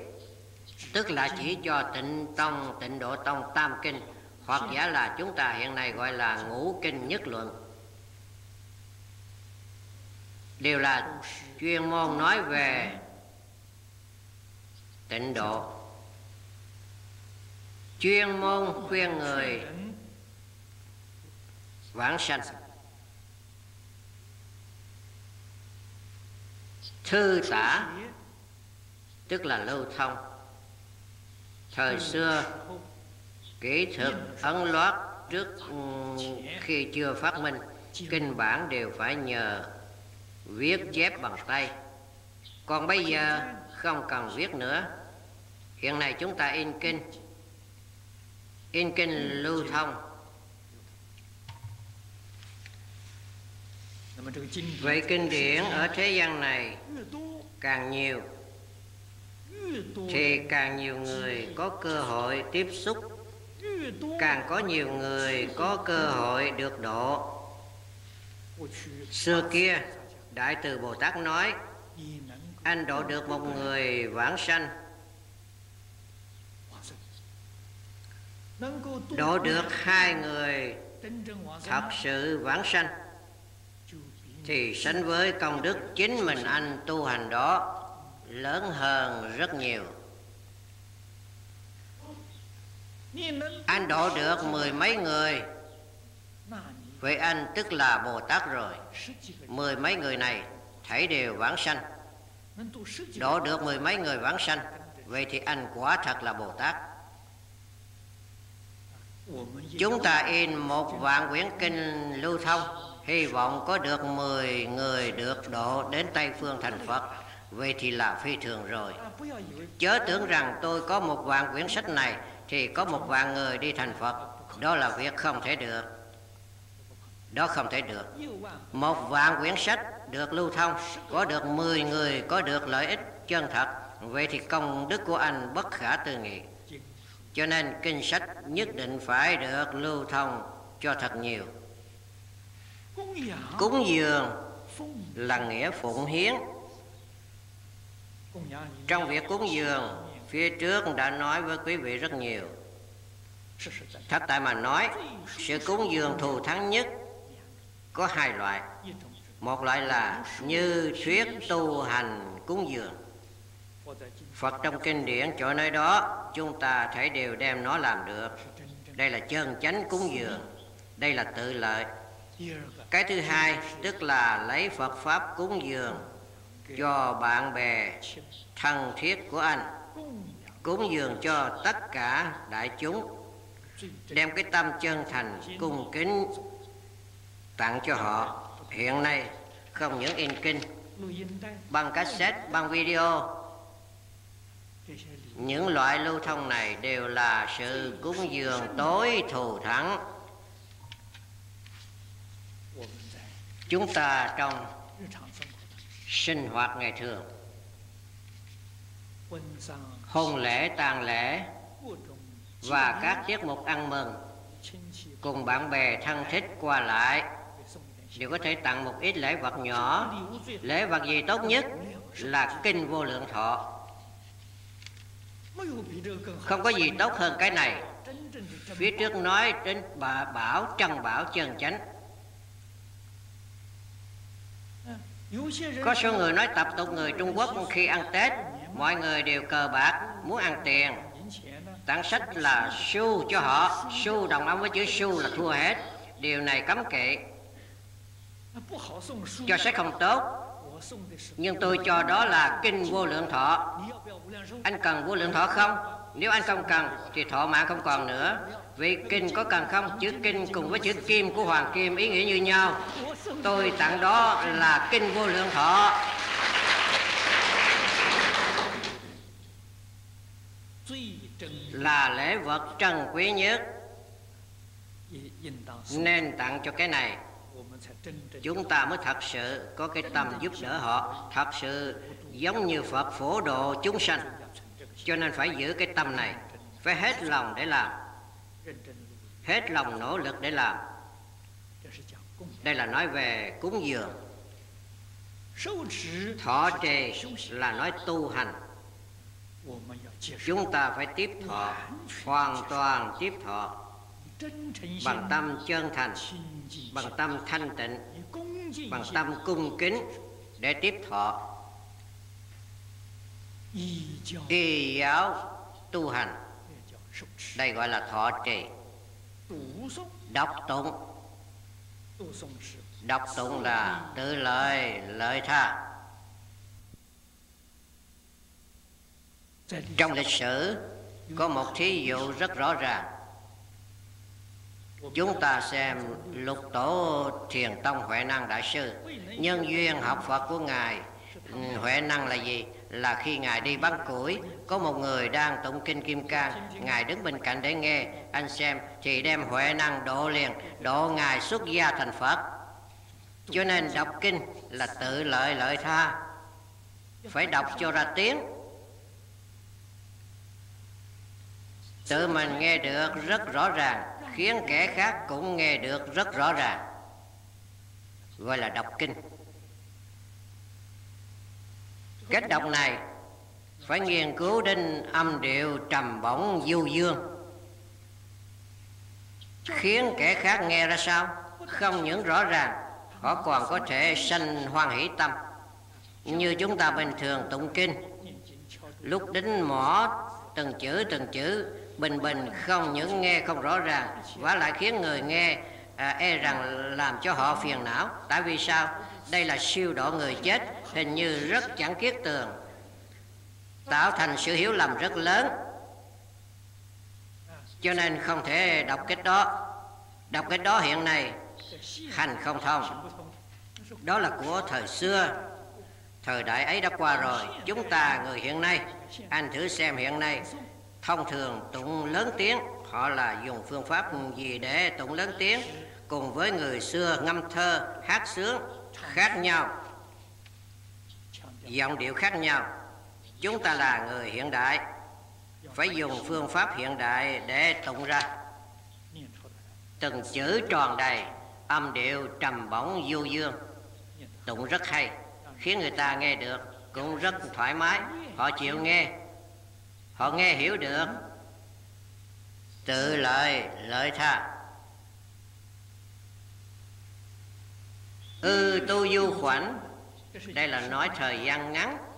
tức là chỉ cho tịnh tông, tịnh độ tông, tam kinh, hoặc giả là chúng ta hiện nay gọi là ngũ kinh nhất luận. Đều là chuyên môn nói về tịnh độ. Chuyên môn khuyên người vãng sanh. Thư tả, tức là lưu thông. Thời xưa, kỹ thuật ấn loát trước ừ, khi chưa phát minh, kinh bản đều phải nhờ viết chép bằng tay. Còn bây giờ, không cần viết nữa. Hiện nay chúng ta in kinh. In kinh lưu thông. Vậy kinh điển ở thế gian này, càng nhiều, thì càng nhiều người có cơ hội tiếp xúc. Càng có nhiều người có cơ hội được độ. Xưa kia, đại từ bồ tát nói, anh độ được một người vãng sanh. Độ được hai người thật sự vãng sanh thì sánh với công đức chính mình anh tu hành đó, lớn hơn rất nhiều. Anh độ được mười mấy người. Vậy anh tức là bồ tát rồi. Mười mấy người này Thấy đều vãng sanh. Độ được mười mấy người vãng sanh, vậy thì anh quả thật là bồ tát. Chúng ta in một vạn quyển kinh lưu thông hy vọng có được mười người được độ đến tây phương thành phật. Vậy thì là phi thường rồi. Chớ tưởng rằng tôi có một vạn quyển sách này thì có một vạn người đi thành phật. Đó là việc không thể được. Đó không thể được. Một vạn quyển sách được lưu thông, có được mười người, có được lợi ích chân thật. Vậy thì công đức của anh bất khả tư nghị. Cho nên kinh sách nhất định phải được lưu thông cho thật nhiều cúng dường là nghĩa phụng hiến. Trong việc cúng dường, phía trước đã nói với quý vị rất nhiều. Thật tại mà nói, sự cúng dường thù thắng nhất có hai loại. Một loại là như thuyết tu hành cúng dường. Phật trong kinh điển chỗ nơi đó, chúng ta thấy đều đem nó làm được. Đây là chân chánh cúng dường. Đây là tự lợi cái thứ hai, tức là lấy Phật pháp cúng dường cho bạn bè thân thiết của anh. Cúng dường cho tất cả đại chúng. Đem cái tâm chân thành cung kính tặng cho họ. Hiện nay không những in kinh, bằng cassette, bằng video, những loại lưu thông này đều là sự cúng dường tối thù thắng. Chúng ta trong sinh hoạt ngày thường. Hôn lễ, tang lễ và các tiết mục ăn mừng cùng bạn bè thân thích qua lại đều có thể tặng một ít lễ vật nhỏ. Lễ vật gì tốt nhất là kinh vô lượng thọ. Không có gì tốt hơn cái này. Phía trước nói đến bà bảo trần bảo chân chánh. Có số người nói tập tục người trung quốc khi ăn tết, mọi người đều cờ bạc, muốn ăn tiền. Tặng sách là xu cho họ xu đồng âm với chữ xu là thua hết. Điều này cấm kỵ. Cho sách không tốt, nhưng tôi cho đó là kinh vô lượng thọ. Anh cần vô lượng thọ không? Nếu anh không cần, thì thọ mạng không còn nữa. Vị kinh có cần không, chữ kinh cùng với chữ kim của hoàng kim ý nghĩa như nhau. Tôi tặng đó là kinh vô lượng thọ. Là lễ vật trân quý nhất. Nên tặng cho cái này. Chúng ta mới thật sự có cái tâm giúp đỡ họ. Thật sự giống như phật phổ độ chúng sanh. Cho nên phải giữ cái tâm này. Phải hết lòng để làm hết lòng nỗ lực để làm. Đây là nói về cúng dường. Thọ trì là nói tu hành. Chúng ta phải tiếp thọ, hoàn toàn tiếp thọ. Bằng tâm chân thành, bằng tâm thanh tịnh, bằng tâm cung kính để tiếp thọ. Y giáo tu hành. Đây gọi là thọ trì đọc tụng. Đọc tụng là tự lợi lợi tha. Trong lịch sử, có một thí dụ rất rõ ràng. Chúng ta xem lục tổ thiền tông huệ năng đại sư, nhân duyên học phật của ngài. Huệ năng là gì? Là khi ngài đi bắn củi có một người đang tụng kinh kim cang. Ngài đứng bên cạnh để nghe. Anh xem thì đem huệ năng độ liền, độ ngài xuất gia thành phật. Cho nên đọc kinh là tự lợi lợi tha. Phải đọc cho ra tiếng. Tự mình nghe được rất rõ ràng, khiến kẻ khác cũng nghe được rất rõ ràng. Gọi là đọc kinh. Cách đọc này phải nghiên cứu đến âm điệu trầm bổng du dương. Khiến kẻ khác nghe ra sao? Không những rõ ràng họ còn có thể sanh hoan hỷ tâm. Như chúng ta bình thường tụng kinh lúc đính mỏ từng chữ từng chữ bình bình không những nghe không rõ ràng và lại khiến người nghe à, e rằng làm cho họ phiền não. Tại vì sao? Đây là siêu độ người chết hình như rất chẳng kiết tường tạo thành sự hiểu lầm rất lớn. Cho nên không thể đọc cái đó. Đọc cái đó hiện nay, hành không thông. Đó là của thời xưa. Thời đại ấy đã qua rồi. Chúng ta người hiện nay, anh thử xem hiện nay. Thông thường tụng lớn tiếng, họ là dùng phương pháp gì để tụng lớn tiếng? Cùng với người xưa ngâm thơ, hát sướng, khác nhau. Giọng điệu khác nhau chúng ta là người hiện đại. Phải dùng phương pháp hiện đại để tụng ra. Từng chữ tròn đầy âm điệu trầm bổng du dương. Tụng rất hay khiến người ta nghe được cũng rất thoải mái. Họ chịu nghe họ nghe hiểu được. Tự lợi lợi tha. Ư ừ, tu du khoảnh đây là nói thời gian ngắn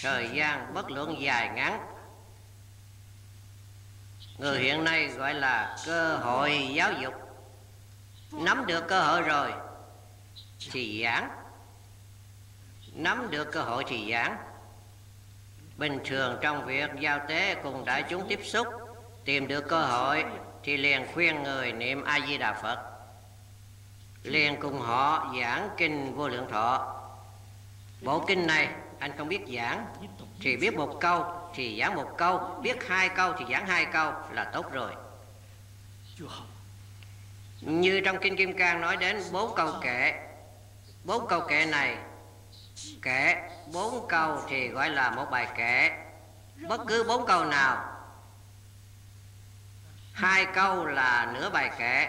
thời gian bất luận dài ngắn. Người hiện nay gọi là cơ hội giáo dục. Nắm được cơ hội rồi, thì giảng. Nắm được cơ hội thì giảng. Bình thường trong việc giao tế cùng đại chúng tiếp xúc, tìm được cơ hội thì liền khuyên người niệm a di đà phật. Liền cùng họ giảng kinh vô lượng thọ. Bộ kinh này anh không biết giảng. Thì biết một câu thì giảng một câu. Biết hai câu thì giảng hai câu là tốt rồi. Như trong kinh kim cang nói đến bốn câu kệ. Bốn câu kệ này, kệ bốn câu thì gọi là một bài kệ. Bất cứ bốn câu nào, hai câu là nửa bài kệ.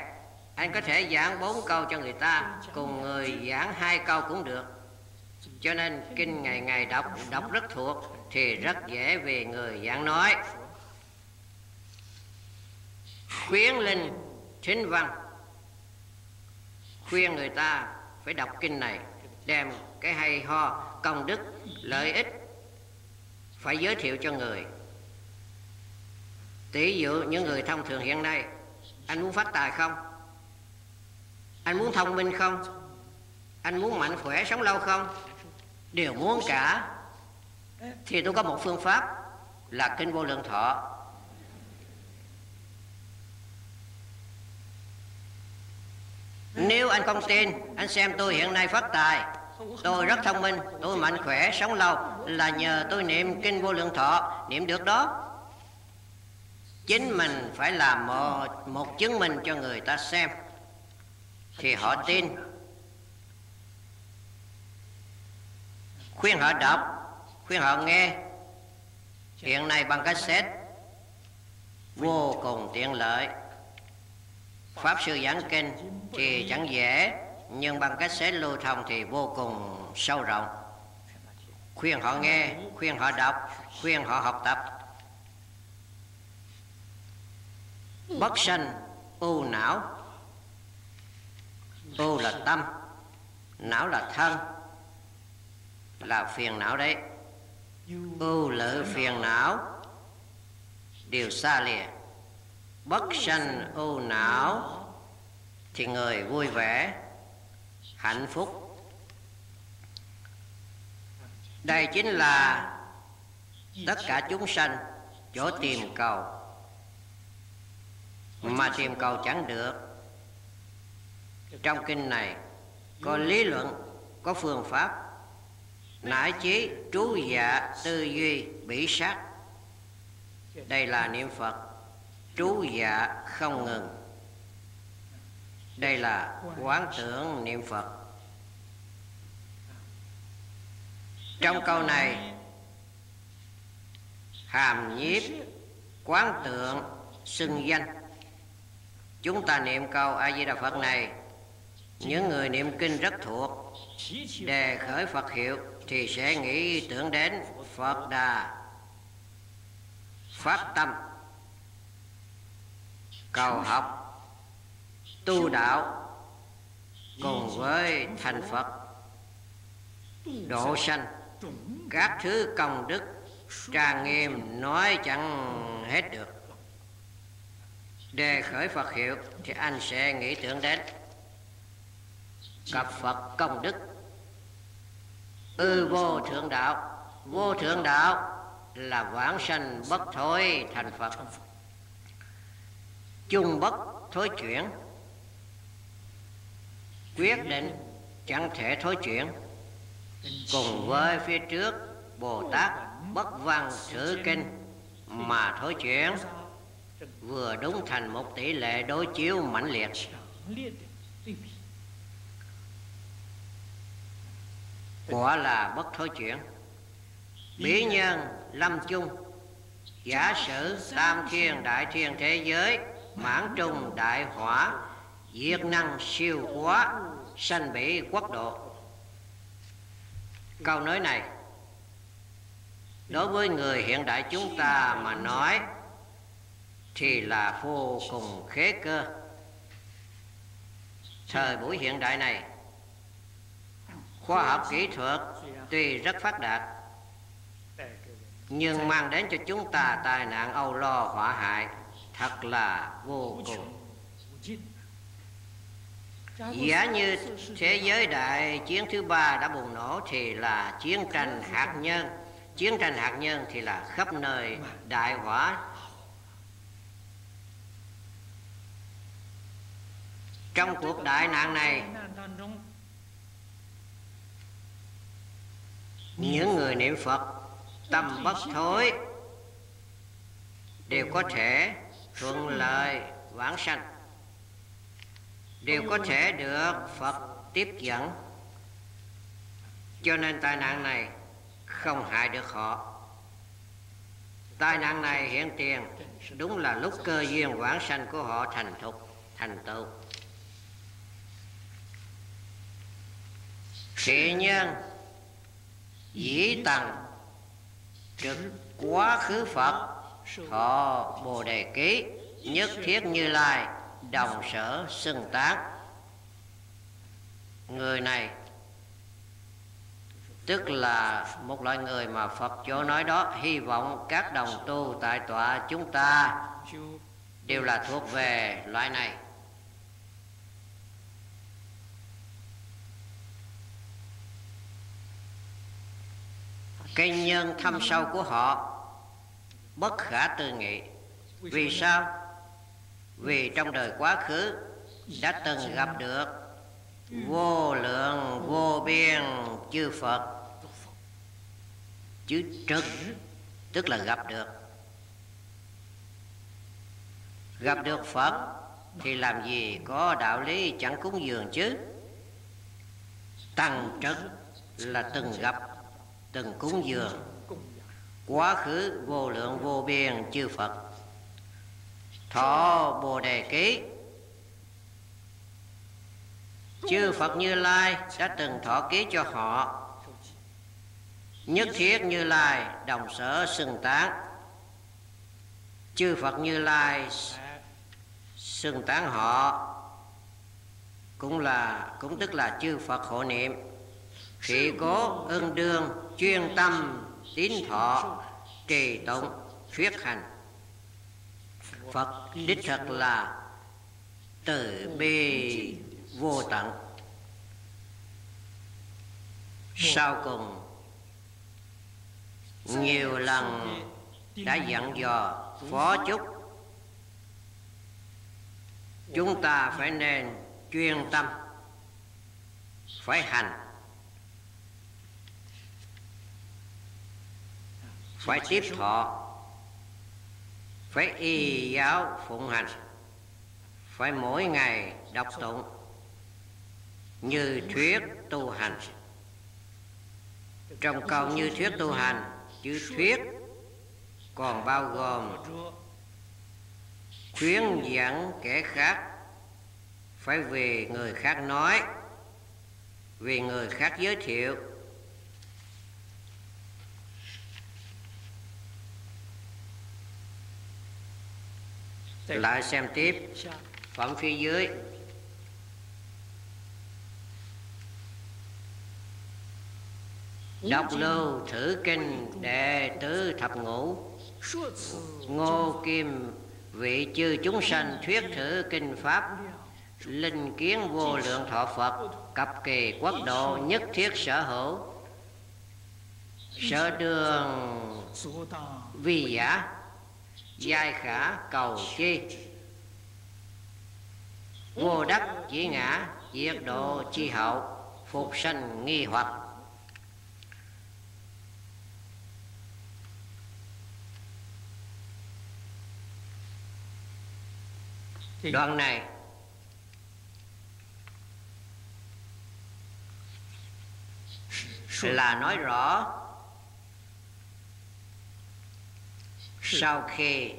Anh có thể giảng bốn câu cho người ta, cùng người giảng hai câu cũng được cho nên kinh ngày ngày đọc đọc rất thuộc, thì rất dễ về người giảng nói. Khuyến linh thính văn. Khuyên người ta phải đọc kinh này, đem cái hay ho, công đức, lợi ích phải giới thiệu cho người. Tỷ dụ những người thông thường hiện nay, anh muốn phát tài không? Anh muốn thông minh không? Anh muốn mạnh khỏe, sống lâu không? Đều muốn cả. Thì tôi có một phương pháp là kinh vô lượng thọ. Nếu anh không tin anh xem tôi hiện nay phát tài. Tôi rất thông minh tôi mạnh khỏe sống lâu là nhờ tôi niệm kinh vô lượng thọ. Niệm được đó. Chính mình phải làm một, một chứng minh cho người ta xem. Thì họ tin. Khuyên họ đọc, khuyên họ nghe. Hiện nay bằng cassette. Vô cùng tiện lợi. Pháp sư giảng kinh thì chẳng dễ, nhưng bằng cách lưu thông thì vô cùng sâu rộng. Khuyên họ nghe, khuyên họ đọc, khuyên họ học tập. Bất sanh u não. U là tâm, não là thân là phiền não đấy. Ưu lự phiền não. Đều xa lìa. Bất sanh ưu não, thì người vui vẻ, hạnh phúc. Đây chính là tất cả chúng sanh, chỗ tìm cầu. Mà tìm cầu chẳng được. Trong kinh này, có lý luận, có phương pháp nãi chí trú dạ tư duy bỉ sát. Đây là niệm phật, trú dạ không ngừng. Đây là quán tưởng niệm phật. Trong câu này, hàm nhiếp quán tượng xưng danh. Chúng ta niệm câu a di đà phật này, những người niệm kinh rất thuộc, đề khởi phật hiệu thì sẽ nghĩ tưởng đến phật đà phát tâm, cầu học, tu đạo cùng với thành phật, độ sanh, các thứ công đức trang nghiêm nói chẳng hết được. Đề khởi phật hiệu thì anh sẽ nghĩ tưởng đến gặp phật công đức ư vô thượng đạo. Vô thượng đạo là vãng sanh bất thối thành phật. Chung bất thối chuyển. Quyết định chẳng thể thối chuyển. Cùng với phía trước bồ tát bất văn sử kinh mà thối chuyển. vừa đúng thành một tỷ lệ đối chiếu mãnh liệt quả là bất thối chuyển. Bí nhân lâm chung. Giả sử tam thiên đại thiên thế giới mãn trung đại hỏa diệt năng siêu quá sanh bị quốc độ. Câu nói này đối với người hiện đại chúng ta mà nói thì là vô cùng khế cơ. Thời buổi hiện đại này khoa học kỹ thuật tuy rất phát đạt, nhưng mang đến cho chúng ta tai nạn âu lo họa hại thật là vô cùng. Giả như thế giới đại chiến thứ ba đã bùng nổ thì là chiến tranh hạt nhân. Chiến tranh hạt nhân thì là khắp nơi đại hỏa. Trong cuộc đại nạn này những người niệm phật, tâm bất thối, đều có thể thuận lợi vãng sanh. Đều có thể được phật tiếp dẫn. Cho nên tai nạn này không hại được họ. Tai nạn này hiện tiền, đúng là lúc cơ duyên vãng sanh của họ thành thục, thành tựu. Thiện nhân dĩ tầng trực quá khứ phật. Thọ bồ đề ký. Nhất thiết như lai. Đồng sở xưng tán. Người này, tức là một loại người mà phật chỗ nói đó, hy vọng các đồng tu tại tọa chúng ta đều là thuộc về loại này. Cái nhân thâm sâu của họ. Bất khả tư nghị. Vì sao? Vì trong đời quá khứ đã từng gặp được vô lượng, vô biên chư phật. Chứ trực tức là gặp được. Gặp được phật thì làm gì có đạo lý chẳng cúng dường chứ? Tăng trực là từng gặp từng cúng dường quá khứ vô lượng vô biên chư phật. Thọ bồ đề ký. Chư phật như lai đã từng thọ ký cho họ. Nhất thiết như lai đồng sở xưng tán. Chư phật như lai xưng tán họ cũng là, cũng tức là chư phật hộ niệm. Khỉ cố ưng đương chuyên tâm tín thọ, trì tụng, thuyết hành. Phật đích thật là từ bi vô tận. Sau cùng, nhiều lần đã dặn dò phó chúc, chúng ta phải nên chuyên tâm, phải hành phải tiếp thọ. Phải y giáo phụng hành. Phải mỗi ngày đọc tụng. Như thuyết tu hành. Trong câu như thuyết tu hành, chữ thuyết còn bao gồm khuyến dẫn kẻ khác, phải vì người khác nói, vì người khác giới thiệu. Lại xem tiếp. Phẩm phía dưới. Đọc lưu thử kinh đệ tứ thập ngũ. Ngô kim, vị chư chúng sanh thuyết thử kinh pháp. Linh kiến vô lượng thọ phật, cập kỳ quốc độ nhất thiết sở hữu. Sở đường vi giả giai khả cầu chi. Vô đắc chỉ ngã diệt độ chi hậu phục sanh nghi hoặc. Đoạn này. Là nói rõ sau khi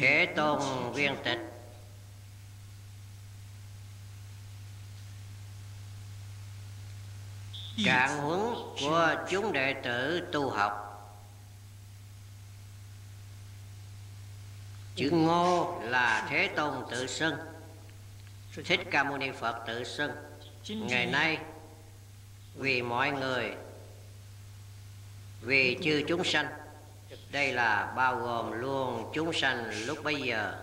thế tôn viên tịch cạn huấn của chúng đệ tử tu học. Chữ ngô là thế tôn tự xưng. Thích ca mâu ni phật tự xưng. Ngày nay vì mọi người vì chư chúng sanh đây là bao gồm luôn chúng sanh lúc bây giờ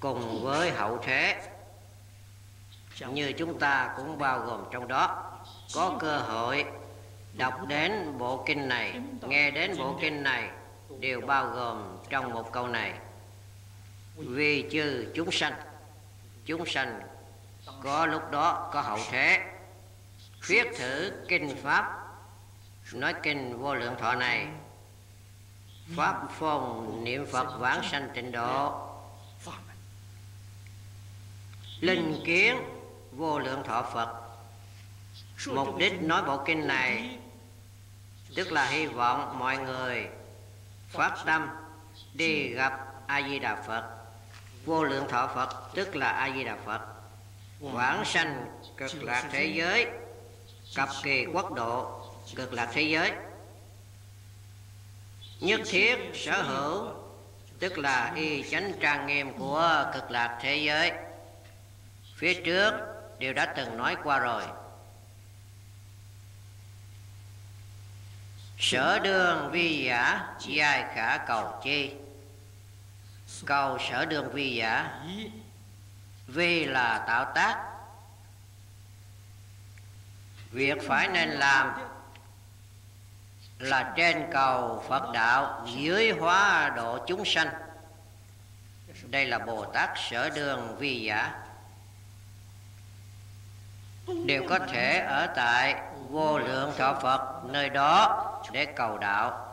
cùng với hậu thế. Như chúng ta cũng bao gồm trong đó. Có cơ hội đọc đến bộ kinh này, nghe đến bộ kinh này, đều bao gồm trong một câu này. Vì chư chúng sanh chúng sanh có lúc đó có hậu thế. Khuyết thử kinh pháp, nói kinh vô lượng thọ này pháp phong, niệm phật vãng sanh tịnh độ. Linh kiến, vô lượng thọ phật. Mục đích nói bộ kinh này, tức là hy vọng mọi người phát tâm đi gặp a di đà phật. Vô lượng thọ phật, tức là a di đà phật. Vãng sanh cực lạc thế giới, cập kỳ quốc độ cực lạc thế giới nhất thiết sở hữu, tức là y chánh trang nghiêm của cực lạc thế giới. Phía trước đều đã từng nói qua rồi. Sở đường vi giả giai khả cầu chi? Cầu sở đường vi giả, vi là tạo tác. Việc phải nên làm là trên cầu Phật đạo dưới hóa độ chúng sanh. Đây là Bồ Tát sở đường vi giả. Đều có thể ở tại vô lượng thọ Phật nơi đó để cầu đạo.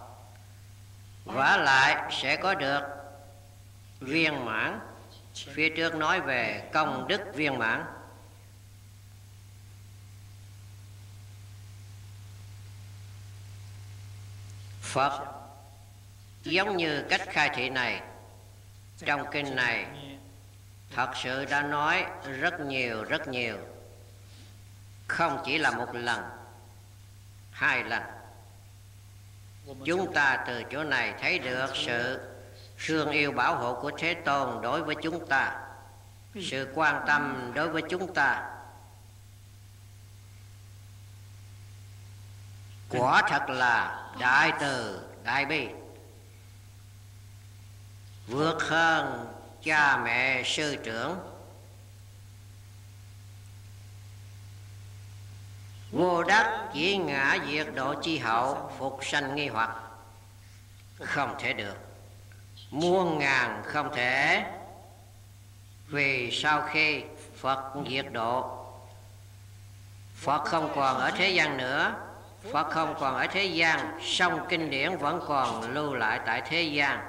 Và lại sẽ có được viên mãn. Phía trước nói về công đức viên mãn. Phật giống như cách khai thị này, trong kinh này, thật sự đã nói rất nhiều rất nhiều. Không chỉ là một lần, hai lần. Chúng ta từ chỗ này thấy được sự thương yêu bảo hộ của thế tôn đối với chúng ta, sự quan tâm đối với chúng ta. Quả thật là đại từ, đại bi. Vượt hơn cha mẹ sư trưởng. Vô đắc chỉ ngã diệt độ chi hậu, phục sanh nghi hoặc. Không thể được. Muôn ngàn không thể. Vì sau khi phật diệt độ, phật không còn ở thế gian nữa. Phật không còn ở thế gian, song kinh điển vẫn còn lưu lại tại thế gian.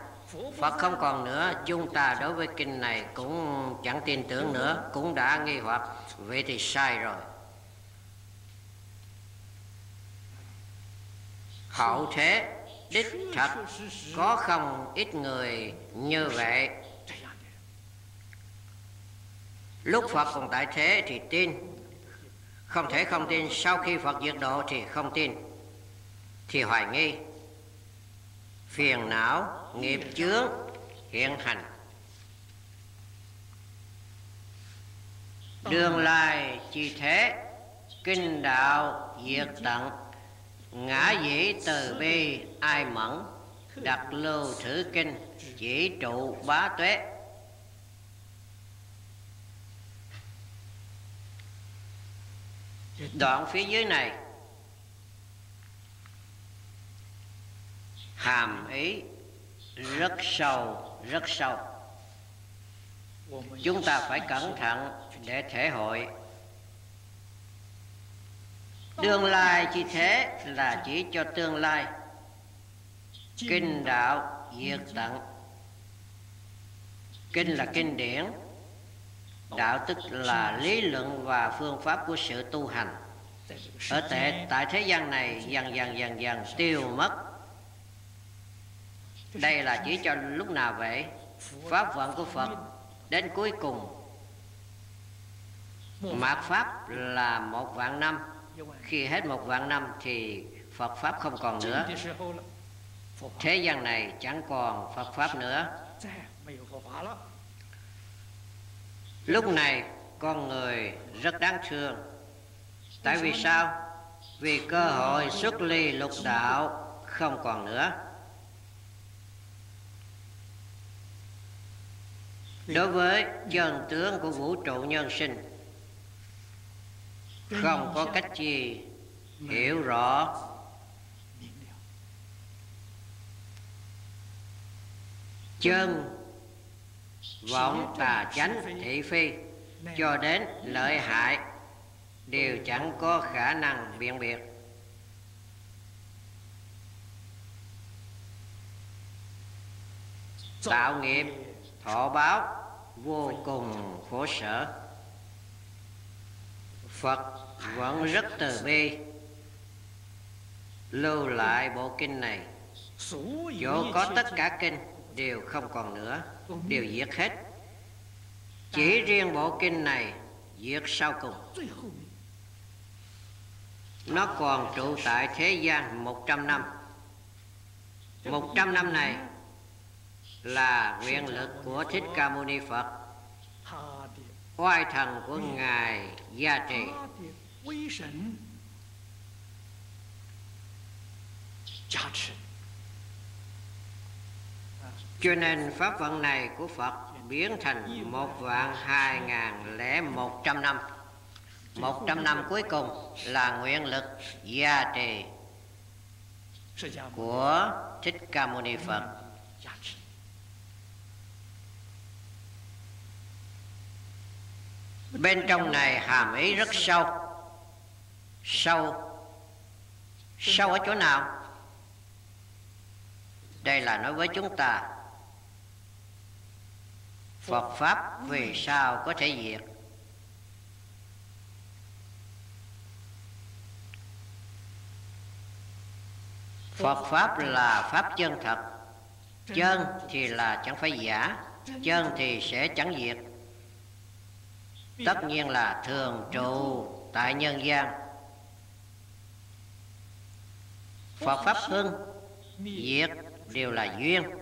Phật không còn nữa, chúng ta đối với kinh này cũng chẳng tin tưởng nữa, cũng đã nghi hoặc. Vậy thì sai rồi. Hậu thế, đích thật, có không ít người như vậy? Lúc Phật còn tại thế thì tin không thể không tin. Sau khi Phật diệt độ thì không tin. Thì hoài nghi. Phiền não, nghiệp chướng, hiện hành. Đường lai chi thế, kinh đạo diệt tận. Ngã dĩ từ bi ai mẫn, đặt lưu thử kinh, chỉ trụ bá tuế. Đoạn phía dưới này. Hàm ý rất sâu rất sâu. Chúng ta phải cẩn thận để thể hội. Tương lai chi thế là chỉ cho tương lai. Kinh đạo diệt tận. Kinh là kinh điển đạo tức là lý luận và phương pháp của sự tu hành. Ở tệ, tại thế gian này, dần dần dần dần tiêu mất. Đây là chỉ cho lúc nào vậy? Pháp vận của phật. Đến cuối cùng, mạt pháp là một vạn năm. Khi hết một vạn năm thì phật pháp không còn nữa. Thế gian này chẳng còn phật pháp nữa lúc này, con người rất đáng thương. Tại vì sao? Vì cơ hội xuất ly lục đạo không còn nữa. Đối với chân tướng của vũ trụ nhân sinh, không có cách gì hiểu rõ. Chân vọng tà chánh thị phi, cho đến lợi hại, đều chẳng có khả năng biện biệt. Tạo nghiệp, thọ báo, vô cùng khổ sở. Phật vẫn rất từ bi. Lưu lại bộ kinh này, chỗ có tất cả kinh đều không còn nữa đều diệt hết. Chỉ riêng bộ kinh này diệt sau cùng. Nó còn trụ tại thế gian một trăm năm. Một trăm năm này là nguyện lực của thích ca mâu ni phật. Oai thần của ngài gia trì cho nên pháp vận này của Phật biến thành một vạn hai ngàn lẻ một trăm năm. Một trăm năm cuối cùng là nguyện lực gia trì của Thích Ca Mâu Ni Phật. Bên trong này hàm ý rất sâu. Sâu. Sâu ở chỗ nào? Đây là nói với chúng ta phật pháp vì sao có thể diệt. Phật pháp là pháp chân thật. Chân thì là chẳng phải giả, chân thì sẽ chẳng diệt. Tất nhiên là thường trụ tại nhân gian. Phật pháp hưng diệt đều là duyên.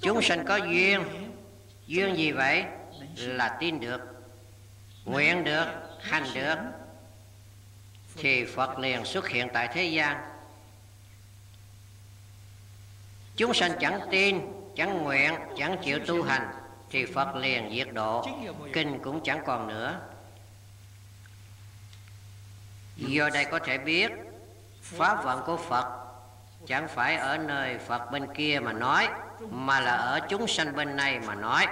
Chúng sanh có duyên. duyên. Gì vậy? Là tin được nguyện được hành được. thì phật liền xuất hiện tại thế gian chúng sanh chẳng tin chẳng nguyện chẳng chịu tu hành. Thì Phật liền diệt độ kinh cũng chẳng còn nữa. Do đây có thể biết pháp vận của Phật chẳng phải ở nơi Phật bên kia mà nói mà là ở chúng sanh bên này mà nói.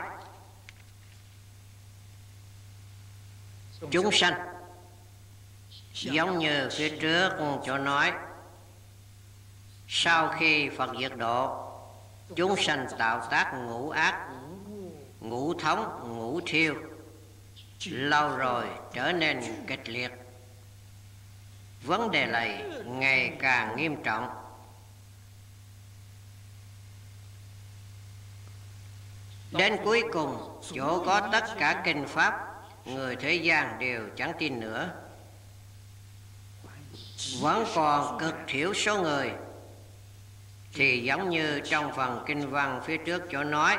Chúng sanh, giống như phía trước cho nói, sau khi Phật diệt độ, chúng sanh tạo tác ngũ ác, ngũ thống, ngũ thiêu, lâu rồi trở nên kịch liệt. Vấn đề này ngày càng nghiêm trọng. Đến cuối cùng, chỗ có tất cả kinh pháp, người thế gian đều chẳng tin nữa. Vẫn còn cực thiểu số người. Thì giống như trong phần kinh văn phía trước chỗ nói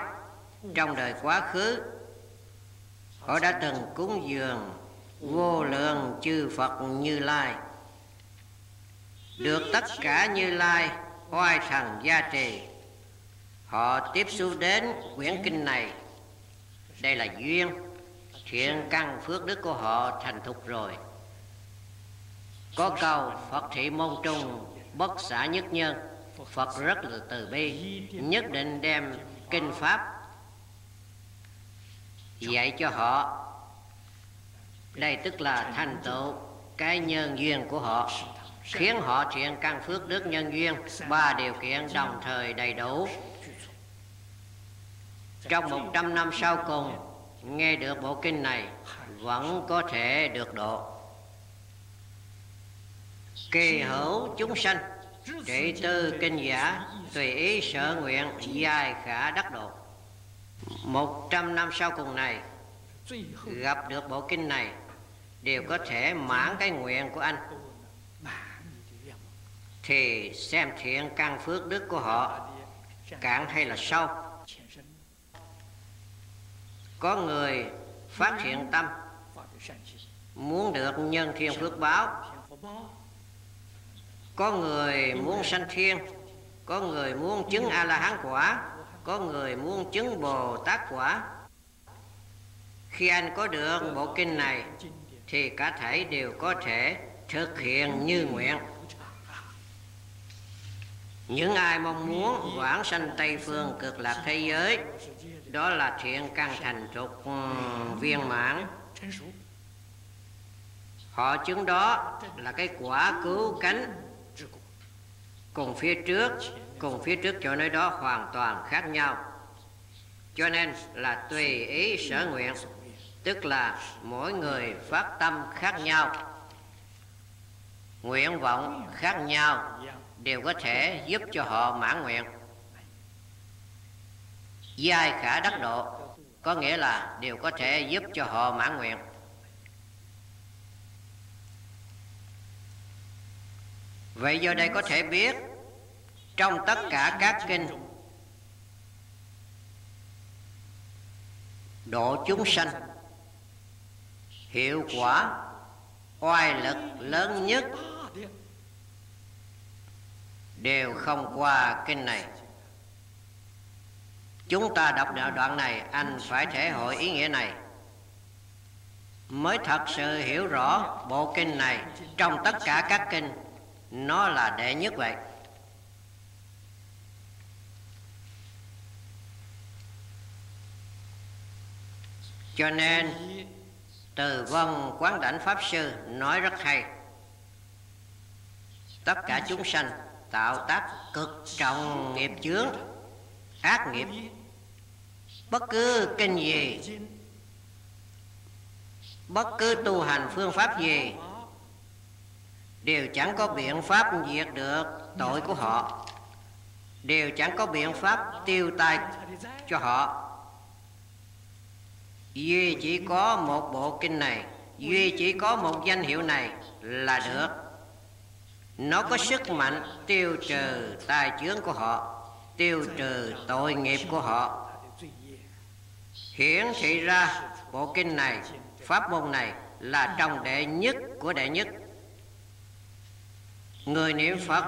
trong đời quá khứ họ đã từng cúng dường vô lượng chư Phật Như Lai. Được tất cả Như Lai oai thần gia trì họ tiếp xúc đến quyển kinh này. Đây là duyên. Thiện căn phước đức của họ thành thục rồi. Có câu Phật thị môn trung bất xả nhất nhân. Phật rất là từ bi, nhất định đem kinh pháp dạy cho họ. Đây tức là thành tựu cái nhân duyên của họ, khiến họ thiện căn phước đức nhân duyên ba điều kiện đồng thời đầy đủ trong một trăm năm sau cùng, nghe được bộ kinh này, vẫn có thể được độ. Kỳ hữu chúng sanh, trị tư kinh giả, tùy ý sở nguyện dài khả đắc độ. Một trăm năm sau cùng này, gặp được bộ kinh này, đều có thể mãn cái nguyện của anh. Thì xem thiện căn phước đức của họ, cạn hay là sâu có người phát hiện tâm, muốn được nhân thiên phước báo. Có người muốn sanh thiên, có người muốn chứng a la hán quả, có người muốn chứng bồ tát quả. Khi anh có được bộ kinh này, thì cả thể đều có thể thực hiện như nguyện. Những ai mong muốn vãng sanh tây phương cực lạc thế giới đó là thiện căn thành thục ừ, viên mãn. Họ chứng đó là cái quả cứu cánh. Cùng phía trước, cùng phía trước chỗ nơi đó hoàn toàn khác nhau. Cho nên là tùy ý sở nguyện, tức là mỗi người phát tâm khác nhau. Nguyện vọng khác nhau đều có thể giúp cho họ mãn nguyện giai khả đắc độ, có nghĩa là đều có thể giúp cho họ mãn nguyện. Vậy do đây có thể biết, trong tất cả các kinh, độ chúng sanh, hiệu quả, oai lực lớn nhất, đều không qua kinh này chúng ta đọc đoạn này, anh phải thể hội ý nghĩa này. Mới thật sự hiểu rõ bộ kinh này, trong tất cả các kinh, nó là đệ nhất vậy. Cho nên, từ vân quán đảnh pháp sư nói rất hay. Tất cả chúng sanh tạo tác cực trọng nghiệp chướng, ác nghiệp bất cứ kinh gì. Bất cứ tu hành phương pháp gì, đều chẳng có biện pháp diệt được tội của họ. Đều chẳng có biện pháp tiêu tai cho họ. Duy chỉ có một bộ kinh này, duy chỉ có một danh hiệu này là được. Nó có sức mạnh tiêu trừ tai chướng của họ, tiêu trừ tội nghiệp của họ hiển thị ra, bộ kinh này, pháp môn này là trong đệ nhất của đệ nhất. Người niệm phật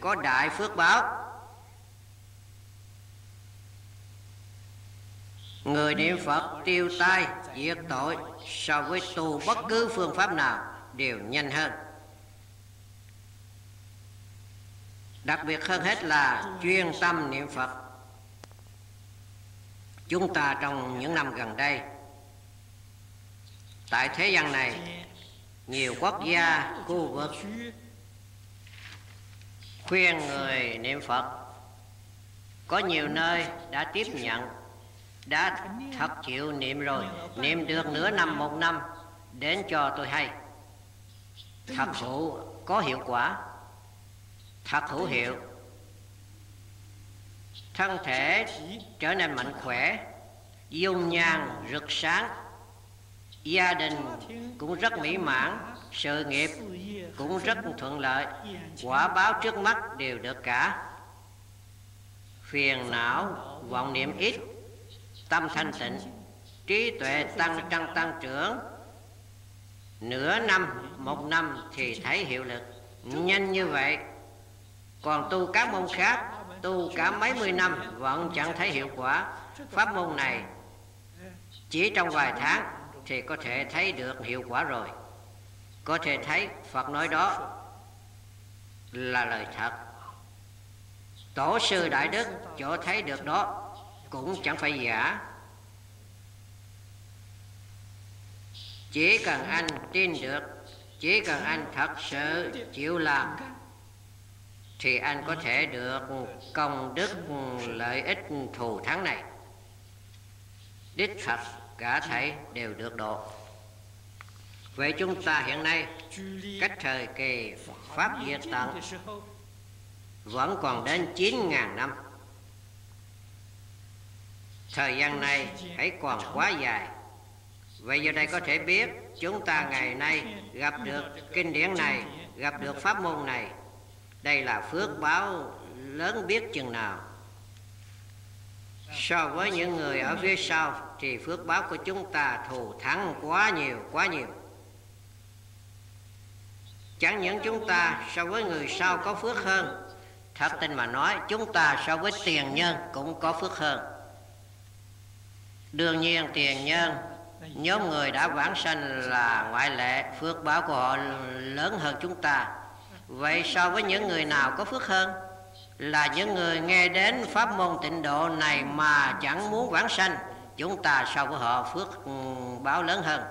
có đại phước báo. Người niệm phật tiêu tai, diệt tội, so với tu bất cứ phương pháp nào đều nhanh hơn. Đặc biệt hơn hết là chuyên tâm niệm phật chúng ta trong những năm gần đây, tại thế gian này, nhiều quốc gia, khu vực khuyên người niệm phật, có nhiều nơi đã tiếp nhận, đã thật chịu niệm rồi, niệm được nửa năm, một năm, đến cho tôi hay. Thật hữu có hiệu quả, thật hữu hiệu thân thể trở nên mạnh khỏe, dung nhan rực sáng, gia đình cũng rất mỹ mãn, sự nghiệp cũng rất thuận lợi, quả báo trước mắt đều được cả. Phiền não, vọng niệm ít, tâm thanh tịnh, trí tuệ tăng trăng tăng trưởng. Nửa năm, một năm thì thấy hiệu lực. Nhanh như vậy, còn tu các môn khác tu cả mấy mươi năm vẫn chẳng thấy hiệu quả. Pháp môn này chỉ trong vài tháng thì có thể thấy được hiệu quả rồi. Có thể thấy phật nói đó là lời thật. Tổ sư đại đức chỗ thấy được đó cũng chẳng phải giả. Chỉ cần anh tin được, chỉ cần anh thật sự chịu làm thì anh có thể được công đức, lợi ích, thù thắng này. Đích phật cả thảy đều được độ. Vậy chúng ta hiện nay, cách thời kỳ pháp diệt tận vẫn còn đến 9.000 năm. Thời gian này hãy còn quá dài. Vậy giờ đây có thể biết, chúng ta ngày nay gặp được kinh điển này, gặp được pháp môn này đây là phước báo lớn biết chừng nào. So với những người ở phía sau thì phước báo của chúng ta thù thắng quá nhiều quá nhiều. Chẳng những chúng ta, so với người sau có phước hơn. Thật tình mà nói, chúng ta so với tiền nhân cũng có phước hơn. Đương nhiên, tiền nhân, nhóm người đã vãng sanh là ngoại lệ, phước báo của họ lớn hơn chúng ta vậy so với những người nào có phước hơn? Là những người nghe đến pháp môn tịnh độ này mà chẳng muốn vãng sanh, chúng ta so với họ phước ừ, báo lớn hơn.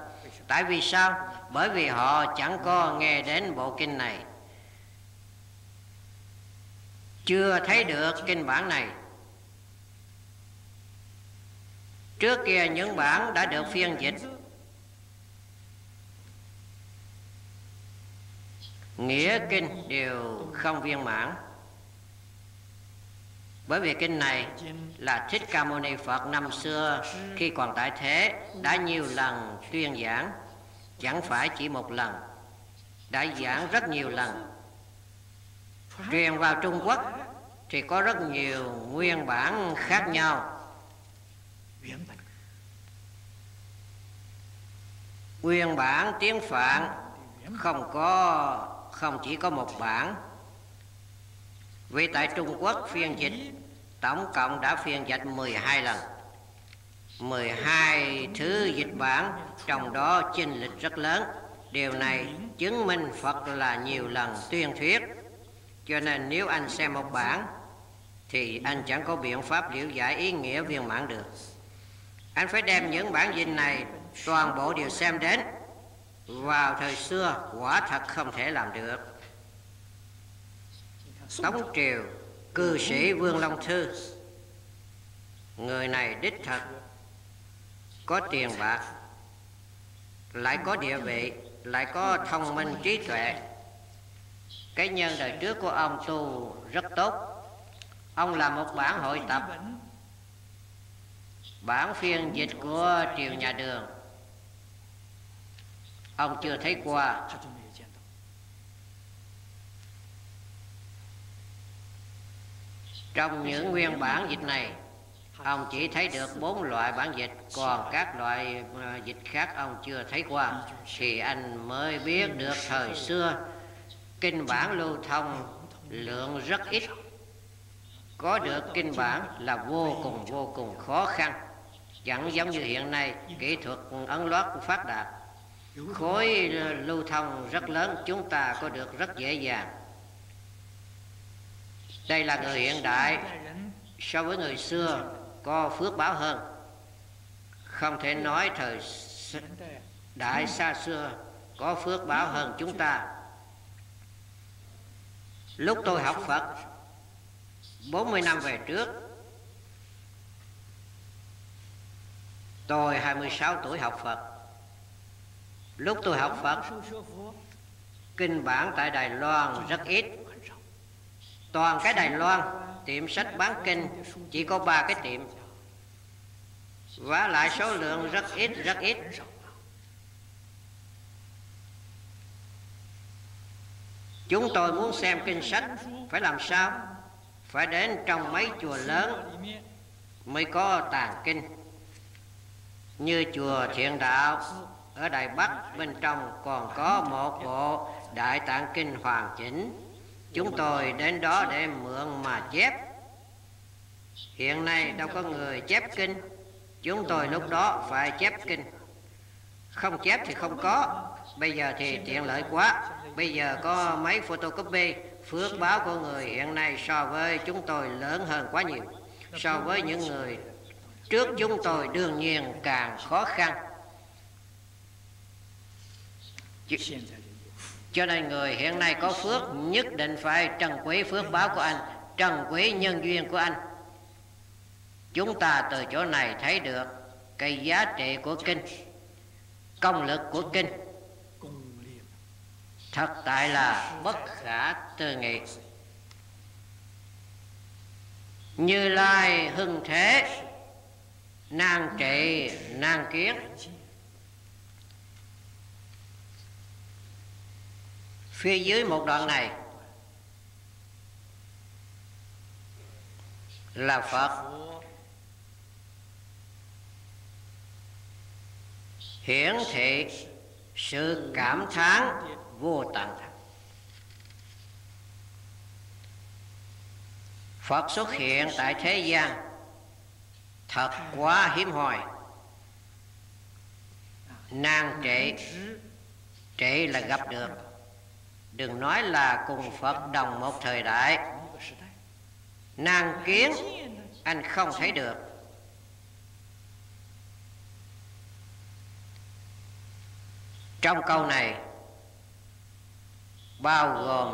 Tại vì sao? Bởi vì họ chẳng có nghe đến bộ kinh này. Chưa thấy được kinh bản này. Trước kia những bản đã được phiên dịch nghĩa kinh đều không viên mãn. Bởi vì kinh này là thích ca mâu ni phật năm xưa khi còn tại thế đã nhiều lần tuyên giảng, chẳng phải chỉ một lần, đã giảng rất nhiều lần. Truyền vào trung quốc thì có rất nhiều nguyên bản khác nhau. Nguyên bản tiếng phạn không có không chỉ có một bản vì tại Trung Quốc phiên dịch, tổng cộng đã phiên dịch 12 lần. 12 thứ dịch bản trong đó chinh lịch rất lớn. Điều này chứng minh Phật là nhiều lần tuyên thuyết. Cho nên nếu anh xem một bản thì anh chẳng có biện pháp liễu giải ý nghĩa viên mãn được. Anh phải đem những bản dịch này toàn bộ đều xem đến vào thời xưa, quả thật không thể làm được. Tống triều, cư sĩ vương long thư, người này đích thật có tiền bạc, lại có địa vị, lại có thông minh trí tuệ. Cái nhân đời trước của ông tu rất tốt. Ông là một bản hội tập, bản phiên dịch của triều nhà đường ông chưa thấy qua. Trong những nguyên bản dịch này, ông chỉ thấy được bốn loại bản dịch, còn các loại à, dịch khác ông chưa thấy qua. Thì anh mới biết được thời xưa, kinh bản lưu thông lượng rất ít. Có được kinh bản là vô cùng vô cùng khó khăn. Chẳng giống như hiện nay, kỹ thuật ấn loát phát đạt khối lưu thông rất lớn, chúng ta có được rất dễ dàng. Đây là người hiện đại. So với người xưa, có phước báo hơn. Không thể nói thời đại xa xưa có phước báo hơn chúng ta. Lúc tôi học Phật 40 năm về trước, Tôi 26 tuổi học Phật. Lúc tôi học Phật, Kinh bản tại Đài Loan rất ít. Toàn cái Đài Loan, Tiệm sách bán kinh, Chỉ có ba cái tiệm. Và lại số lượng rất ít rất ít. Chúng tôi muốn xem kinh sách, phải làm sao? Phải đến trong mấy chùa lớn mới có tàng kinh. Như chùa thiện đạo ở Đài Bắc, bên trong còn có một bộ Đại Tạng Kinh hoàn chỉnh. Chúng tôi đến đó để mượn mà chép. Hiện nay đâu có người chép kinh. Chúng tôi lúc đó phải chép kinh. Không chép thì không có. Bây giờ thì tiện lợi quá. Bây giờ có máy photocopy. Phước báo của người hiện nay so với chúng tôi lớn hơn quá nhiều. So với những người trước chúng tôi đương nhiên càng khó khăn cho nên người hiện nay có phước, nhất định phải trân quý phước báo của anh trân quý nhân duyên của anh. Chúng ta từ chỗ này thấy được cái giá trị của kinh, công lực của kinh. Thật tại là bất khả tư nghị. Như lai hưng thế, nan trị, nan kiến phía dưới một đoạn này. Là phật. Hiển thị sự cảm thán vô tận phật xuất hiện tại thế gian. Thật quá hiếm hoi. Nan trệ trệ là gặp được đừng nói là cùng phật đồng một thời đại. Nàng kiến, anh không thấy được. Trong câu này, bao gồm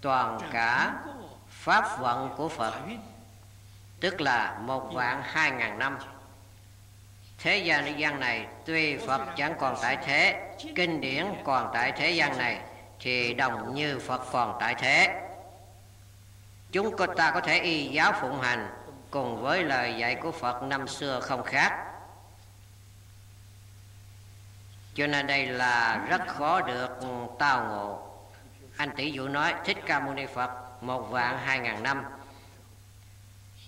toàn cả pháp vận của phật, tức là một vạn hai ngàn năm. Thế gian gian này tuy phật chẳng còn tại thế, kinh điển còn tại thế gian này thì đồng như phật còn tại thế. Chúng ta có thể y giáo phụng hành cùng với lời dạy của phật năm xưa không khác. Cho nên đây là rất khó được tao ngộ. Anh tỷ dụ nói, thích ca mâu ni phật, một vạn hai ngàn năm.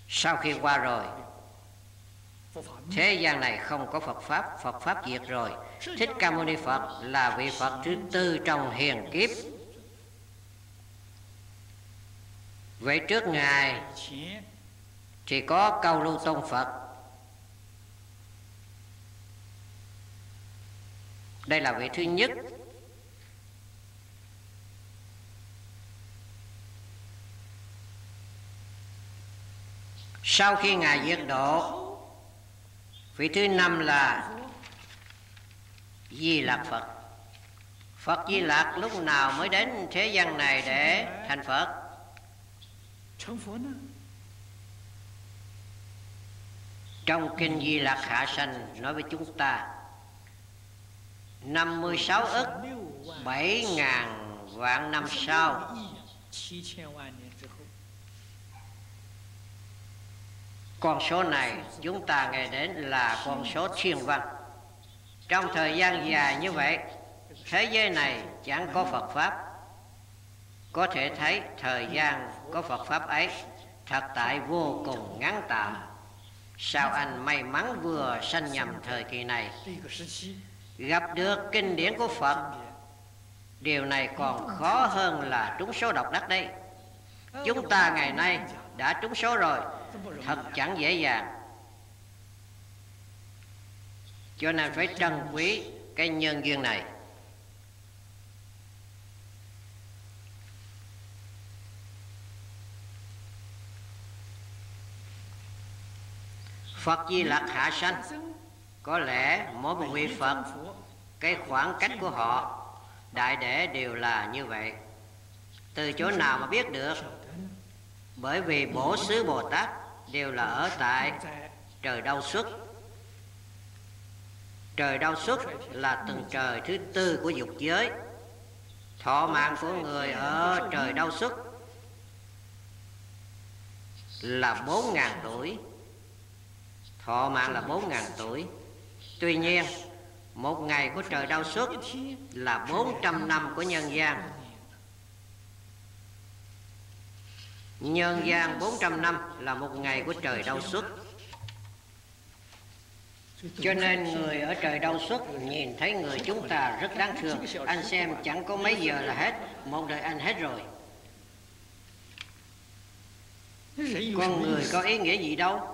Sau khi qua rồi thế gian này không có phật pháp phật pháp diệt rồi. Thích ca mâu ni phật là vị phật thứ tư trong hiền kiếp. Vậy trước ngài thì có câu lưu tôn phật. Đây là vị thứ nhất. Sau khi ngài diệt độ vị thứ năm là di lạc phật phật di lạc lúc nào mới đến thế gian này để thành phật trong kinh di lạc hạ sanh nói với chúng ta 56 ức 7 ngàn vạn năm sau con số này chúng ta nghe đến là con số thiên văn. Trong thời gian dài như vậy, thế giới này chẳng có phật pháp. Có thể thấy thời gian có phật pháp ấy thật tại vô cùng ngắn tạm. Sao anh may mắn vừa sanh nhầm thời kỳ này? Gặp được kinh điển của phật, điều này còn khó hơn là trúng số độc đắc đây chúng ta ngày nay đã trúng số rồi thật chẳng dễ dàng. Cho nên phải trân quý cái nhân duyên này. Phật Di Lặc hạ sanh, Có lẽ mỗi một vị Phật, Cái khoảng cách của họ, Đại để đều là như vậy. Từ chỗ nào mà biết được? Bởi vì bổ xứ Bồ Tát Đều là ở tại trời đau xuất Trời đau xuất là tầng trời thứ tư của dục giới Thọ mạng của người ở trời đau xuất Là bốn ngàn tuổi thọ mạng là 4.000 tuổi. Tuy nhiên, một ngày của trời đau xuất là 400 năm của nhân gian. Nhân gian 400 năm là một ngày của trời đau xuất. Cho nên người ở trời đau xuất nhìn thấy người chúng ta rất đáng thương. Anh xem chẳng có mấy giờ là hết, một đời anh hết rồi. Con người có ý nghĩa gì đâu.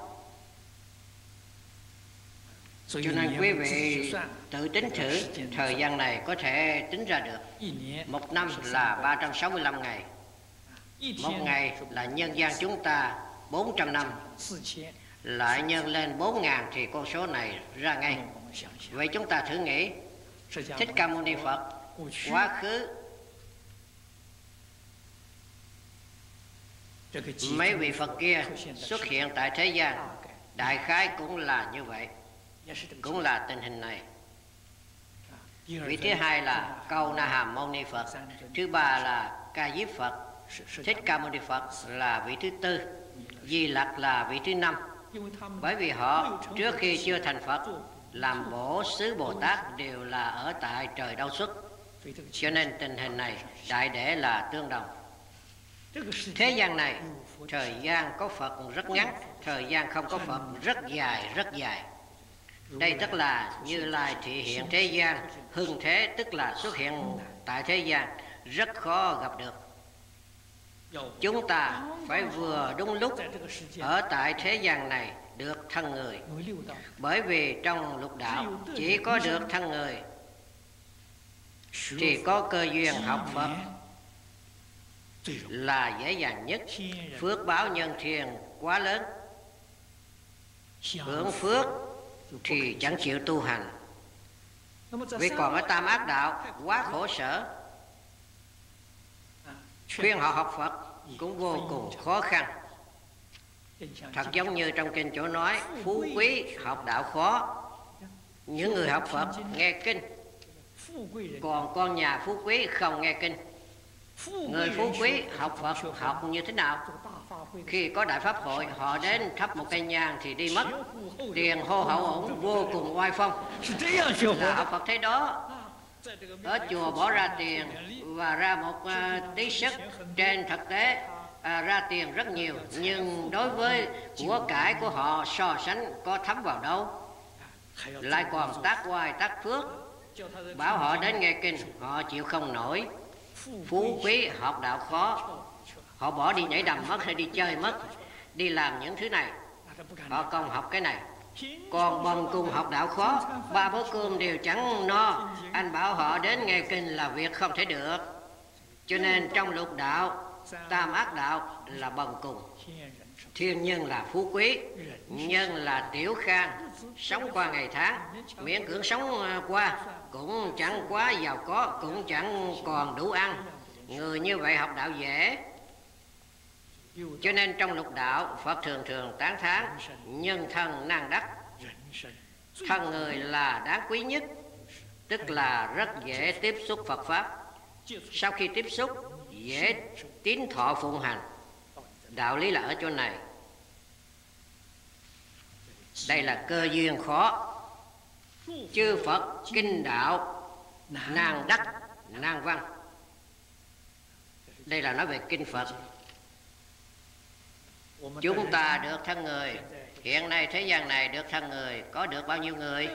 Cho nên quý vị tự tính thử thời gian này có thể tính ra được. Một năm là 365 ngày. Một ngày là nhân gian chúng ta 400 năm. Lại nhân lên 4 ngàn thì con số này ra ngay. Vậy chúng ta thử nghĩ. Thích Ca Mâu Ni Phật, quá khứ mấy vị Phật kia xuất hiện tại thế gian đại khái cũng là như vậy cũng là tình hình này vị thứ hai là câu na hàm mâu ni phật, thứ ba là ca diếp phật thích ca mâu ni phật là vị thứ tư di lặc là vị thứ năm. Bởi vì họ trước khi chưa thành phật làm bổ sứ bồ tát đều là ở tại trời đau xuất. Cho nên tình hình này đại để là tương đồng. Thế gian này thời gian có phật rất ngắn thời gian không có phật rất dài rất dài. Đây tức là Như Lai thị hiện thế gian, hưng thế tức là xuất hiện tại thế gian, rất khó gặp được. Chúng ta phải vừa đúng lúc ở tại thế gian này được thân người. Bởi vì trong lục đạo chỉ có được thân người, thì có cơ duyên học Phật là dễ dàng nhất. Phước báo nhân thiền quá lớn. Hưởng phước thì chẳng chịu tu hành vì còn ở tam ác đạo quá khổ sở khuyên họ học phật cũng vô cùng khó khăn. Thật giống như trong kinh chỗ nói, phú quý học đạo khó. Những người học phật nghe kinh, còn con nhà phú quý không nghe kinh. Người phú quý học phật học như thế nào? Khi có đại pháp hội, họ đến thắp một cây nhang thì đi mất. Tiền hô hậu ổn vô cùng oai phong. Là học Phật thế đó ở chùa bỏ ra tiền và ra một uh, tí sức. Trên thực tế à, ra tiền rất nhiều nhưng đối với của cải của họ so sánh có thấm vào đâu. Lại còn tác oai tác phước bảo họ đến nghe kinh họ chịu không nổi. Phú quý học đạo khó. Họ bỏ đi nhảy đầm mất hay đi chơi mất đi làm những thứ này. Họ còn học cái này còn bần cùng học đạo khó, ba bữa cơm đều chẳng no. Anh bảo họ đến nghe kinh là việc không thể được. Cho nên trong lục đạo, tam ác đạo là bần cùng thiên nhân là phú quý, nhân là tiểu khang. Sống qua ngày tháng, miễn cưỡng sống ờ, qua. Cũng chẳng quá giàu có, cũng chẳng còn đủ ăn. Người như vậy học đạo dễ cho nên trong lục đạo, Phật thường thường tán thán, Nhân thân năng đắc. Thân người là đáng quý nhất, Tức là rất dễ tiếp xúc Phật Pháp. Sau khi tiếp xúc, Dễ tín thọ phụng hành. Đạo lý là ở chỗ này. Đây là cơ duyên khó. Chư Phật kinh đạo Nàng đắc nàng văn. Đây là nói về kinh Phật. Chúng ta được thân người. Hiện nay thế gian này được thân người. Có được bao nhiêu người?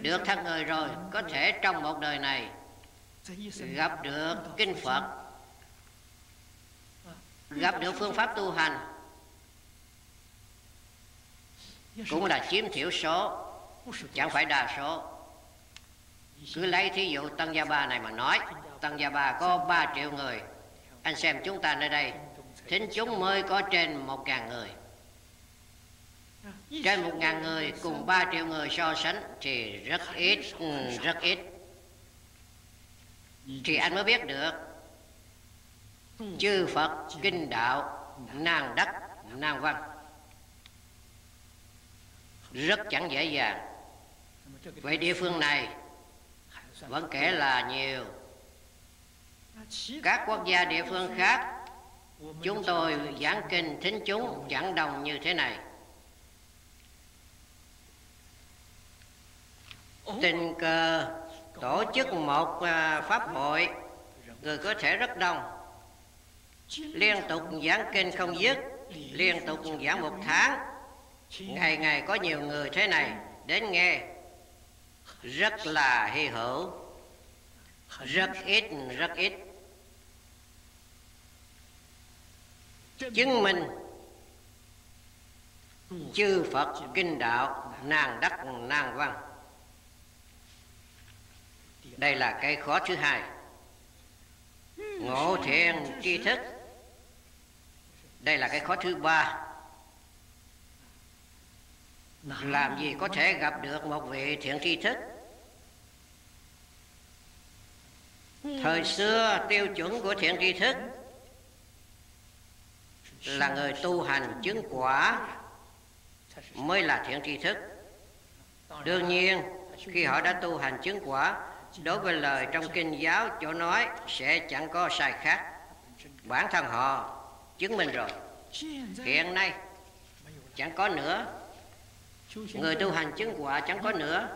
Được thân người rồi. Có thể trong một đời này Gặp được Kinh Phật, Gặp được phương pháp tu hành, Cũng là chiếm thiểu số, Chẳng phải đa số. Cứ lấy thí dụ Tân Gia Ba này mà nói Tân Gia Ba có 3 triệu người. Anh xem chúng ta nơi đây thính chúng mới có trên một ngàn người. Trên một ngàn người cùng ba triệu người so sánh thì rất ít ừ, rất ít. Thì anh mới biết được. Chư phật kinh đạo nàng đắc nàng văn. Rất chẳng dễ dàng. Vậy địa phương này vẫn kể là nhiều. Các quốc gia địa phương khác Chúng tôi giảng kinh thính chúng chẳng đồng như thế này. Tình cờ tổ chức một à, pháp hội. Người có thể rất đông. Liên tục giảng kinh không dứt, liên tục giảng một tháng. Ngày ngày có nhiều người thế này đến nghe. Rất là hy hữu. Rất ít rất ít. Chứng minh. Chư phật kinh đạo, nàng đắc, nàng văn. Đây là cái khó thứ hai. Ngộ thiền tri thức. Đây là cái khó thứ ba. Làm gì có thể gặp được một vị thiện tri thức? Thời xưa tiêu chuẩn của thiện tri thức là người tu hành chứng quả mới là thiện tri thức. Đương nhiên, khi họ đã tu hành chứng quả, đối với lời trong kinh giáo, chỗ nói sẽ chẳng có sai khác. Bản thân họ chứng minh rồi. Hiện nay, chẳng có nữa. Người tu hành chứng quả chẳng có nữa.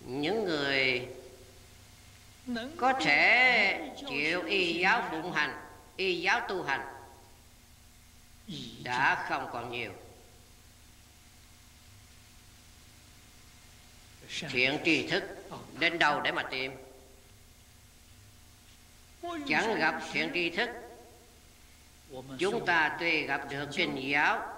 Những người có thể chịu y giáo phụng hành, y giáo tu hành đã không còn nhiều. Thiện tri thức đến đâu để mà tìm? Chẳng gặp thiện tri thức. Chúng ta tuy gặp được kinh giáo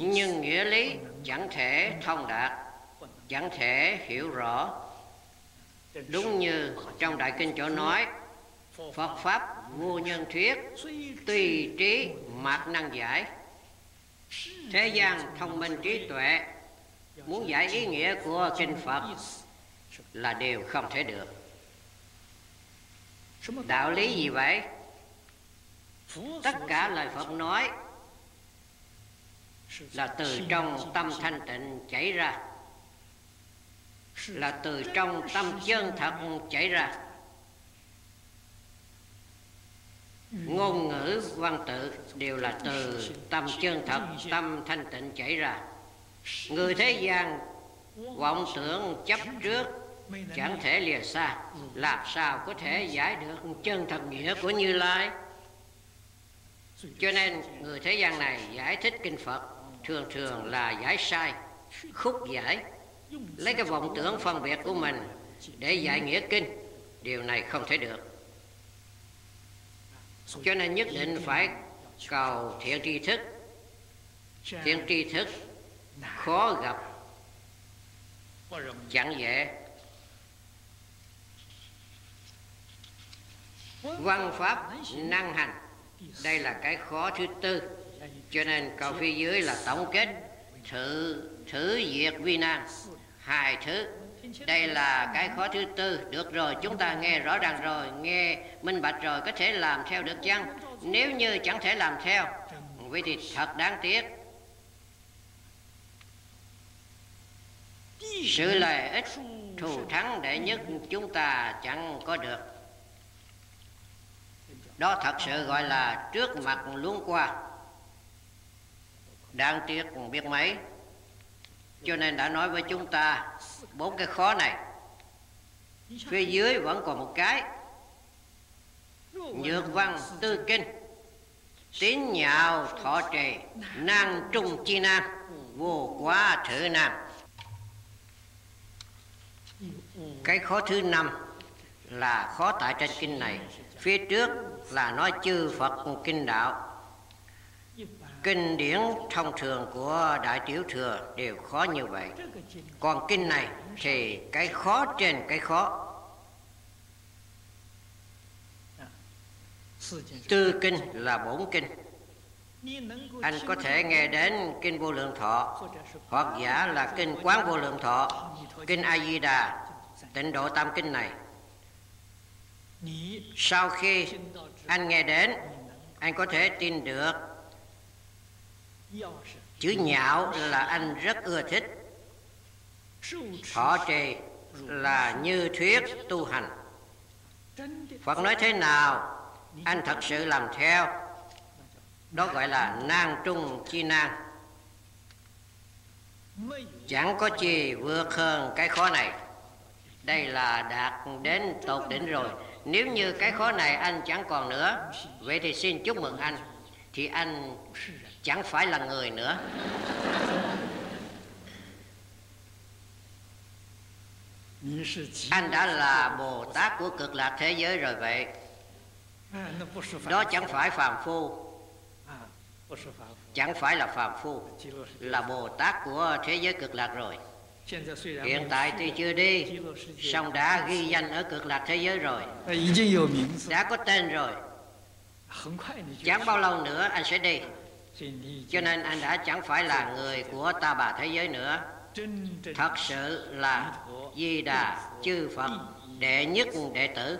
nhưng nghĩa lý chẳng thể thông đạt chẳng thể hiểu rõ. Đúng như trong đại kinh chỗ nói phật pháp vô nhân thuyết, tùy trí mạc năng giải. Thế gian thông minh trí tuệ, muốn giải ý nghĩa của kinh phật là điều không thể được. Đạo lý gì vậy? Tất cả lời phật nói là từ trong tâm thanh tịnh chảy ra, là từ trong tâm chân thật chảy ra. Ngôn ngữ, văn tự đều là từ tâm chân thật, tâm thanh tịnh chảy ra. Người thế gian vọng tưởng chấp trước, chẳng thể lìa xa. Làm sao có thể giải được chân thật nghĩa của như lai? Cho nên người thế gian này giải thích kinh phật thường thường là giải sai, khúc giải. Lấy cái vọng tưởng phân biệt của mình để giải nghĩa kinh, điều này không thể được cho nên nhất định phải cầu thiện tri thức. Thiện tri thức khó gặp, chẳng dễ. Văn pháp năng hành, đây là cái khó thứ tư. Cho nên câu phía dưới là tổng kết thử thử diệt vi nan. Hai thứ đây là cái khó thứ tư. Được rồi, chúng ta nghe rõ ràng rồi. Nghe minh bạch rồi, có thể làm theo được chăng? Nếu như chẳng thể làm theo, vậy thì thật đáng tiếc. Sự lợi ích thù thắng đệ nhất chúng ta chẳng có được. Đó thật sự gọi là trước mặt luống qua. Đáng tiếc biết mấy? Cho nên đã nói với chúng ta, bốn cái khó này, phía dưới vẫn còn một cái. Nhược văn tư kinh, tín nhạo thọ trì, năng trung chi nam vô quá thử nam. Cái khó thứ năm là khó tại trên kinh này. Phía trước là nói chư phật kinh đạo kinh điển thông thường của đại tiểu thừa đều khó như vậy. Còn kinh này thì cái khó trên cái khó. Tư kinh là bổn kinh. Anh có thể nghe đến kinh vô lượng thọ, hoặc giả là kinh quán vô lượng thọ, kinh a di đà, tịnh độ tam kinh này. Sau khi anh nghe đến, anh có thể tin được chữ nhạo là anh rất ưa thích. Thọ trì là như thuyết tu hành. Phật nói thế nào, anh thật sự làm theo. Đó gọi là nang trung chi nang. chẳng có gì vượt hơn cái khó này. Đây là đạt đến tột đỉnh rồi. Nếu như cái khó này anh chẳng còn nữa, vậy thì xin chúc mừng anh. Thì anh chẳng phải là người nữa. Anh đã là bồ tát của cực lạc thế giới rồi vậy. Đó chẳng phải phàm phu. Chẳng phải là phàm phu, là bồ tát của thế giới cực lạc rồi. Hiện tại tuy chưa đi, song đã ghi danh ở cực lạc thế giới rồi. Đã có tên rồi. Chẳng bao lâu nữa anh sẽ đi cho nên anh đã chẳng phải là người của ta bà thế giới nữa. Thật sự là di đà chư phật đệ nhất đệ tử.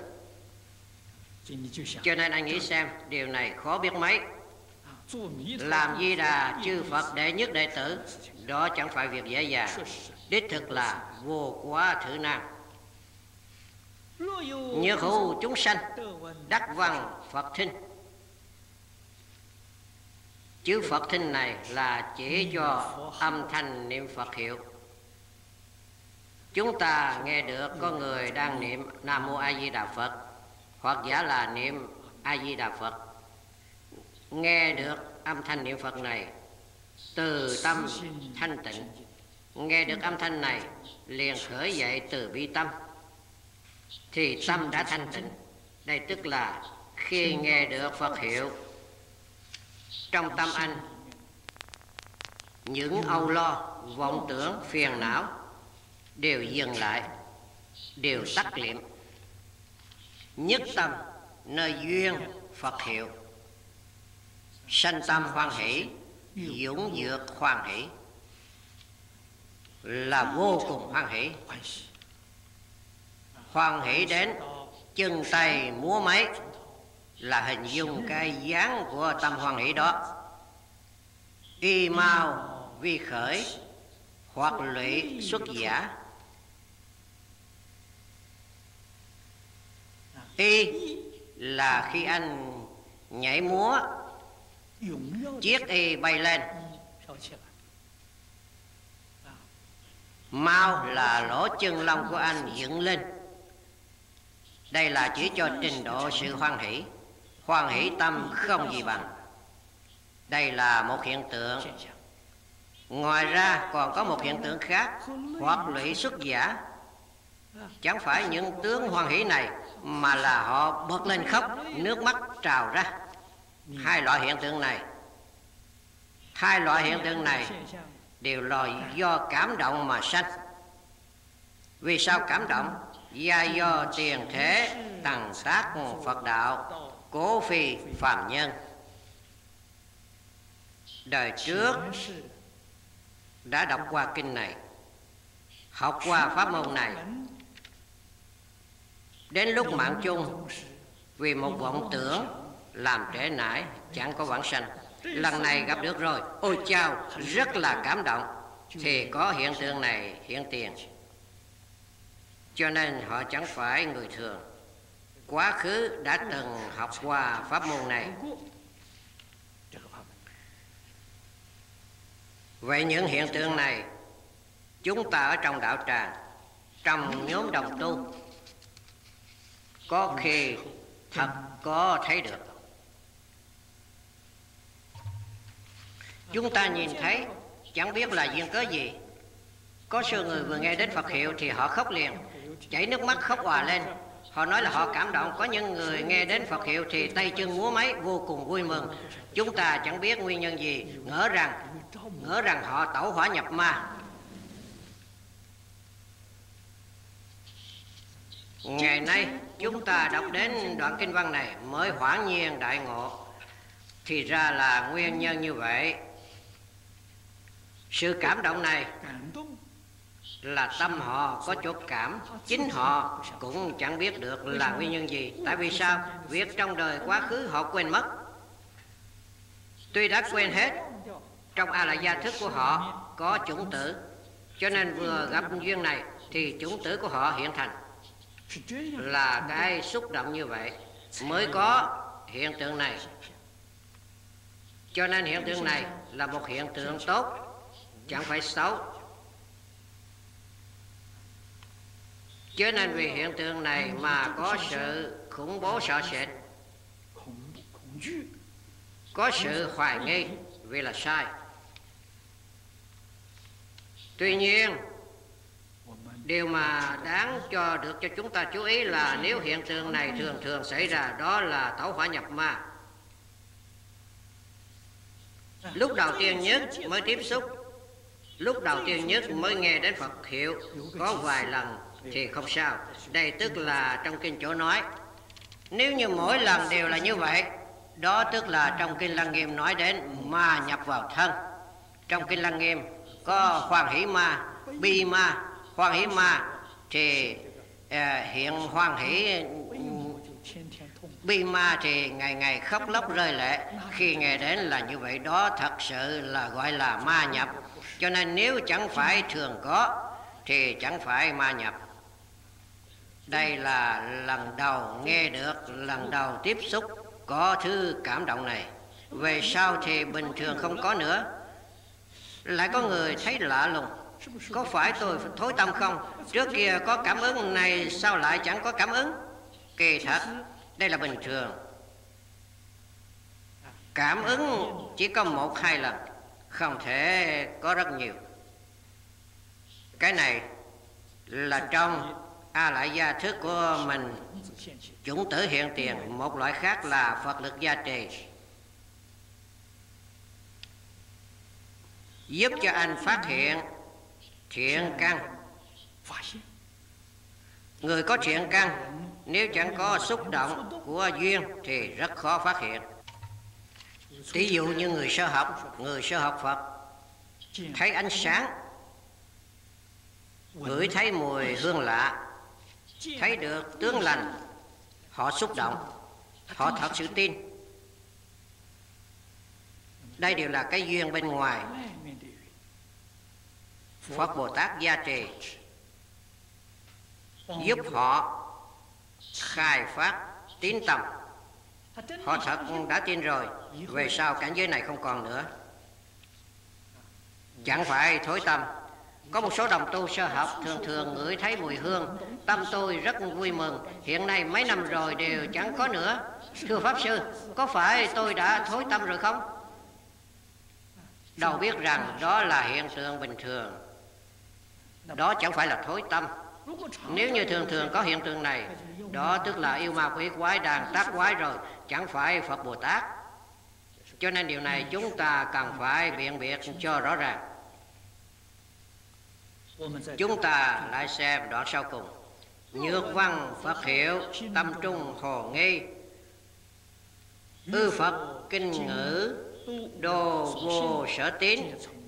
Cho nên anh nghĩ xem điều này khó biết mấy. Làm di đà chư phật đệ nhất đệ tử đó chẳng phải việc dễ dàng. Đích thực là vô quá thử nan như hữu chúng sanh đắc văn phật thinh chữ phật thinh này là chỉ cho âm thanh niệm phật hiệu. Chúng ta nghe được có người đang niệm nam mô a di đà phật, hoặc giả là niệm a di đà phật. Nghe được âm thanh niệm phật này, từ tâm thanh tịnh. Nghe được âm thanh này, liền khởi dậy từ bi tâm. Thì tâm đã thanh tịnh. Đây tức là khi nghe được phật hiệu trong tâm anh. Những âu lo, vọng tưởng, phiền não đều dừng lại, đều tắt liệm. Nhất tâm, nơi duyên phật hiệu. Sanh tâm hoan hỷ, dũng dược hoan hỷ. Là vô cùng hoan hỷ. Hoan hỷ đến chân tay múa máy là hình dung cái dáng của tâm hoan hỷ đó. Y mau vi khởi hoặc lụy xuất giả. Y là khi anh nhảy múa, chiếc y bay lên. Mau là lỗ chân lông của anh dựng lên. Đây là chỉ cho trình độ sự hoan hỷ hoan hỷ tâm không gì bằng. Đây là một hiện tượng. Ngoài ra còn có một hiện tượng khác, hoặc lụy xuất giả. Chẳng phải những tướng hoan hỷ này mà là họ bật lên khóc, nước mắt trào ra. Hai loại hiện tượng này, hai loại hiện tượng này đều là do cảm động mà sanh. Vì sao cảm động? Và do tiền thế, tầng tác phật đạo cố phi phạm nhân. Đời trước đã đọc qua kinh này, học qua pháp môn này. Đến lúc mạng chung, vì một vọng tưởng làm trễ nải, chẳng có vãng sanh. Lần này gặp được rồi. Ôi chao, rất là cảm động. Thì có hiện tượng này, hiện tiền. Cho nên họ chẳng phải người thường quá khứ đã từng học qua pháp môn này. Vậy những hiện tượng này, chúng ta ở trong đạo tràng, trong nhóm đồng tu, có khi thật có thấy được. Chúng ta nhìn thấy, chẳng biết là duyên cớ gì. Có số người vừa nghe đến phật hiệu thì họ khóc liền, chảy nước mắt khóc hòa lên họ nói là họ cảm động. Có những người nghe đến phật hiệu thì tay chân múa máy, vô cùng vui mừng. Chúng ta chẳng biết nguyên nhân gì. Ngỡ rằng ngỡ rằng họ tẩu hỏa nhập ma. Ngày nay, chúng ta đọc đến đoạn kinh văn này mới hoảng nhiên đại ngộ. Thì ra là nguyên nhân như vậy. Sự cảm động này là tâm họ có chỗ cảm, chính họ cũng chẳng biết được là nguyên nhân gì. Tại vì sao? Việc trong đời quá khứ họ quên mất. Tuy đã quên hết, trong a la gia thức của họ có chủng tử. Cho nên vừa gặp duyên này thì chủng tử của họ hiện thành. Là cái xúc động như vậy mới có hiện tượng này. Cho nên hiện tượng này là một hiện tượng tốt, chẳng phải xấu. Cho nên vì hiện tượng này mà có sự khủng bố sợ sệt. Có sự hoài nghi vì là sai. Tuy nhiên Điều mà đáng cho được cho chúng ta chú ý là nếu hiện tượng này thường thường xảy ra đó là tẩu hỏa nhập ma. Lúc đầu tiên nhất mới tiếp xúc, lúc đầu tiên nhất mới nghe đến Phật hiệu có vài lần thì không sao. Đây tức là trong kinh chỗ nói. Nếu như mỗi lần đều là như vậy đó tức là trong kinh lăng nghiêm nói đến ma nhập vào thân. Trong kinh lăng nghiêm có hoàng hỷ ma bi ma hoàng hỷ ma thì uh, hiện hoàng hỷ bi ma thì ngày ngày khóc lóc rơi lệ. Khi nghe đến là như vậy đó thật sự là gọi là ma nhập. Cho nên nếu chẳng phải thường có thì chẳng phải ma nhập đây là lần đầu nghe được, lần đầu tiếp xúc có thứ cảm động này. Về sau thì bình thường không có nữa. Lại có người thấy lạ lùng. Có phải tôi thối tâm không? Trước kia có cảm ứng này sao lại chẳng có cảm ứng? Kỳ thật, đây là bình thường. Cảm ứng chỉ có một hai lần, không thể có rất nhiều. Cái này là trong A lại gia thức của mình. Chủng tử hiện tiền, Một loại khác là Phật lực gia trì. Giúp cho anh phát hiện Thiện căn. Người có thiện căn, Nếu chẳng có xúc động của duyên Thì rất khó phát hiện. Ví dụ như người sơ học, Người sơ học Phật, Thấy ánh sáng, Ngửi thấy mùi hương lạ thấy được tướng lành họ xúc động họ thật sự. tin. Đây đều là cái duyên bên ngoài. Phật bồ tát gia trì giúp họ khai phát tín tâm họ thật đã tin rồi về sau cảnh giới này không còn nữa. Chẳng phải thối tâm. Có một số đồng tu sơ học thường thường ngửi thấy mùi hương, Tâm tôi rất vui mừng. Hiện nay mấy năm rồi đều chẳng có nữa. Thưa Pháp Sư, Có phải tôi đã thối tâm rồi không? Đâu biết rằng đó là hiện tượng bình thường. Đó chẳng phải là thối tâm. Nếu như thường thường có hiện tượng này, Đó tức là yêu ma quỷ quái đang tác quái rồi, Chẳng phải Phật Bồ Tát. Cho nên điều này chúng ta cần phải biện biệt cho rõ ràng chúng ta lại xem đoạn sau cùng. Nhược văn phật hiểu tâm trung hồ nghi. Ư phật kinh ngữ đồ vô sở tín,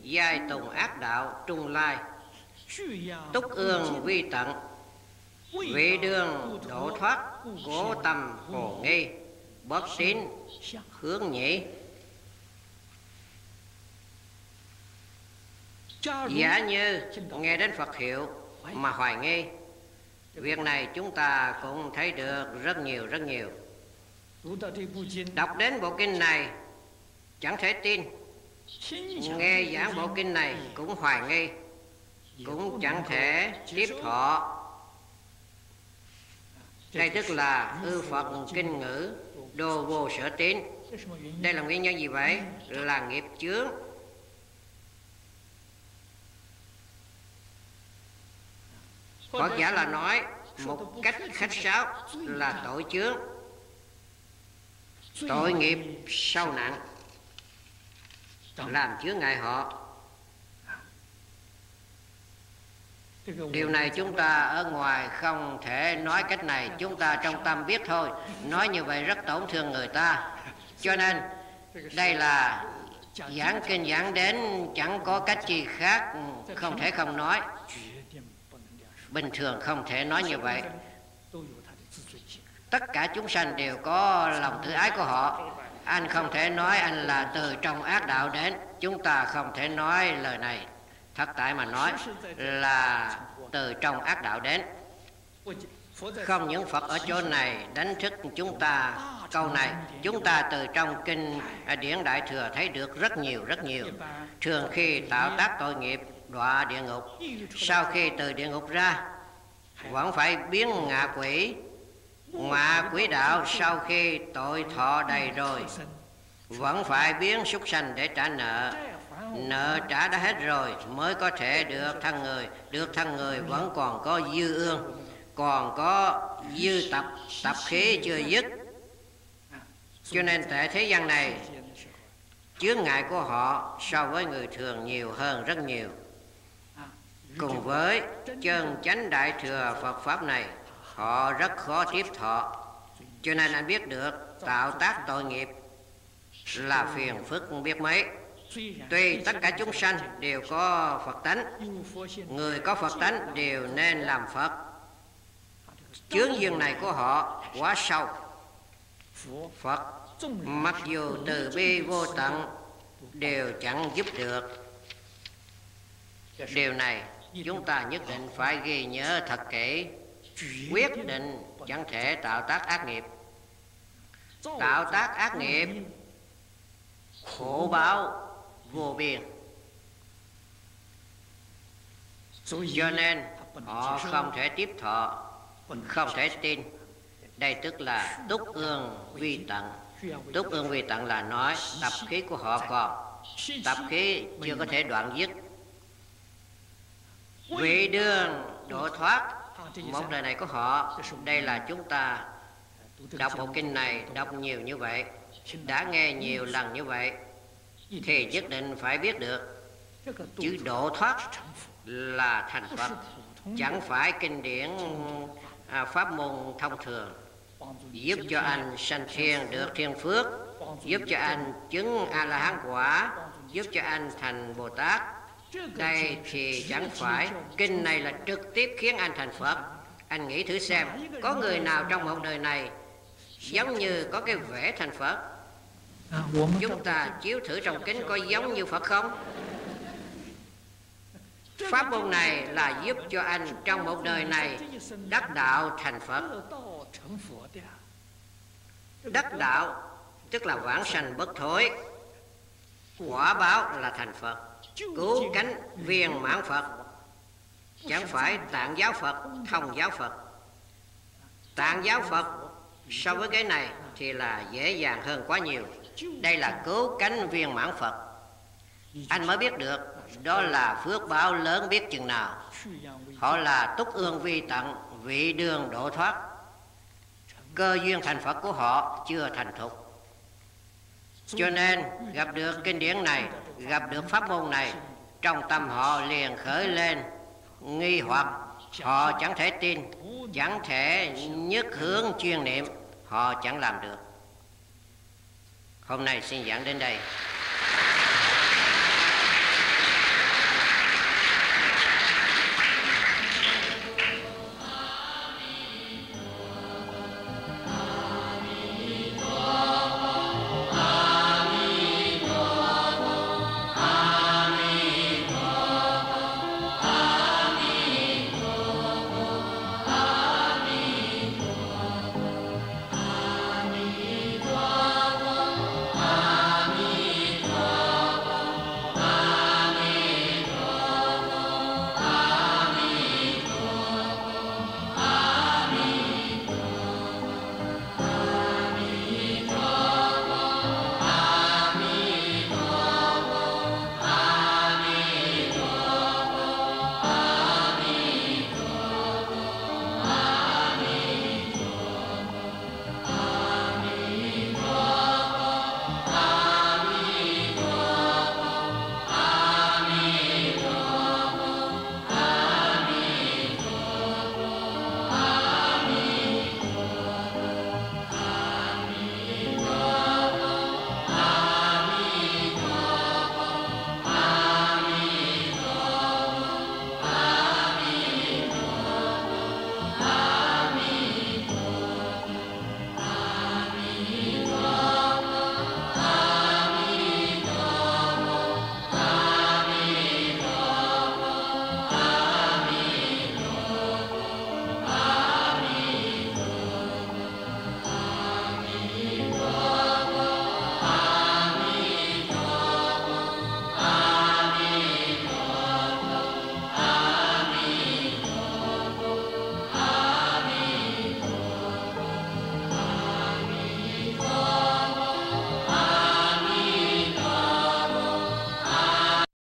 giai tùng ác đạo, trung lai. Túc ương vi tận, vị đường độ thoát cố tâm hồ nghi, bất tín, hướng nhĩ. Giả như nghe đến Phật hiệu mà hoài nghi, Việc này chúng ta cũng thấy được rất nhiều rất nhiều. Đọc đến bộ kinh này, chẳng thể tin. Nghe giảng bộ kinh này cũng hoài nghi, Cũng chẳng thể tiếp thọ. Đây tức là ư Phật kinh ngữ đồ vô sở tín. Đây là nguyên nhân gì vậy? Là nghiệp chướng. Phật giả là nói một cách khách sáo là tội chướng, tội nghiệp sâu nặng, làm chướng ngại họ. Điều này chúng ta ở ngoài không thể nói cách này, chúng ta trong tâm biết thôi. Nói như vậy rất tổn thương người ta. Cho nên đây là giảng kinh giảng đến chẳng có cách gì khác, không thể không nói. Bình thường không thể nói như vậy. Tất cả chúng sanh đều có lòng tự ái của họ. Anh không thể nói anh là từ trong ác đạo đến. Chúng ta không thể nói lời này. Thật tại mà nói là từ trong ác đạo đến. Không những Phật ở chỗ này đánh thức chúng ta. Câu này, Chúng ta từ trong kinh điển Đại Thừa thấy được rất nhiều rất nhiều. Thường khi tạo tác tội nghiệp đọa địa ngục. Sau khi từ địa ngục ra, vẫn phải biến ngạ quỷ ngạ quỷ đạo sau khi tội thọ đầy rồi. Vẫn phải biến súc sanh để trả nợ. Nợ trả đã hết rồi mới có thể được thân người. Được thân người vẫn còn có dư ương, còn có dư tập tập khí chưa dứt. Cho nên tại thế gian này, chướng ngại của họ so với người thường nhiều hơn rất nhiều. Cùng với chân chánh đại thừa Phật Pháp này, Họ rất khó tiếp thọ. Cho nên anh biết được tạo tác tội nghiệp là phiền phức biết mấy. Tuy tất cả chúng sanh đều có Phật tánh, Người có Phật tánh đều nên làm Phật. Chướng duyên này của họ quá sâu. Phật, mặc dù từ bi vô tận, đều chẳng giúp được. Điều này chúng ta nhất định phải ghi nhớ thật kỹ. Quyết định chẳng thể tạo tác ác nghiệp. Tạo tác ác nghiệp, khổ báo vô biên. Cho nên, họ không thể tiếp thọ, không thể tin. Đây tức là túc ương vi tận. Túc ương vi tận là nói tập khí của họ còn. Tập khí chưa có thể đoạn dứt. Vị đường độ thoát. Một đời này của họ. Đây là chúng ta. Đọc bộ kinh này Đọc nhiều như vậy. Đã nghe nhiều lần như vậy Thì nhất định phải biết được. Chữ độ thoát là thành Phật. Chẳng phải kinh điển à, pháp môn thông thường. Giúp cho anh sanh thiên được thiên phước. Giúp cho anh chứng A-la-hán quả. Giúp cho anh thành Bồ-Tát. Đây thì chẳng phải Kinh này là trực tiếp khiến anh thành Phật Anh nghĩ thử xem Có người nào trong một đời này Giống như có cái vẻ thành Phật à, Chúng ta chiếu thử trong kính Có giống như Phật không Pháp môn này là giúp cho anh trong một đời này đắc đạo thành Phật. Đắc đạo tức là vãng sanh bất thối, quả báo là thành Phật cứu cánh viên mãn phật. Chẳng phải tạng giáo phật thông giáo phật. Tạng giáo phật so với cái này thì là dễ dàng hơn quá nhiều. Đây là cứu cánh viên mãn phật. Anh mới biết được, đó là phước báo lớn biết chừng nào. Họ là túc ương vi tận, vị đường độ thoát. Cơ duyên thành phật của họ chưa thành thục. Cho nên gặp được kinh điển này gặp được pháp môn này, trong tâm họ liền khởi lên nghi hoặc. Họ chẳng thể tin, chẳng thể nhất hướng chuyên niệm, họ chẳng làm được. Hôm nay xin giảng đến đây.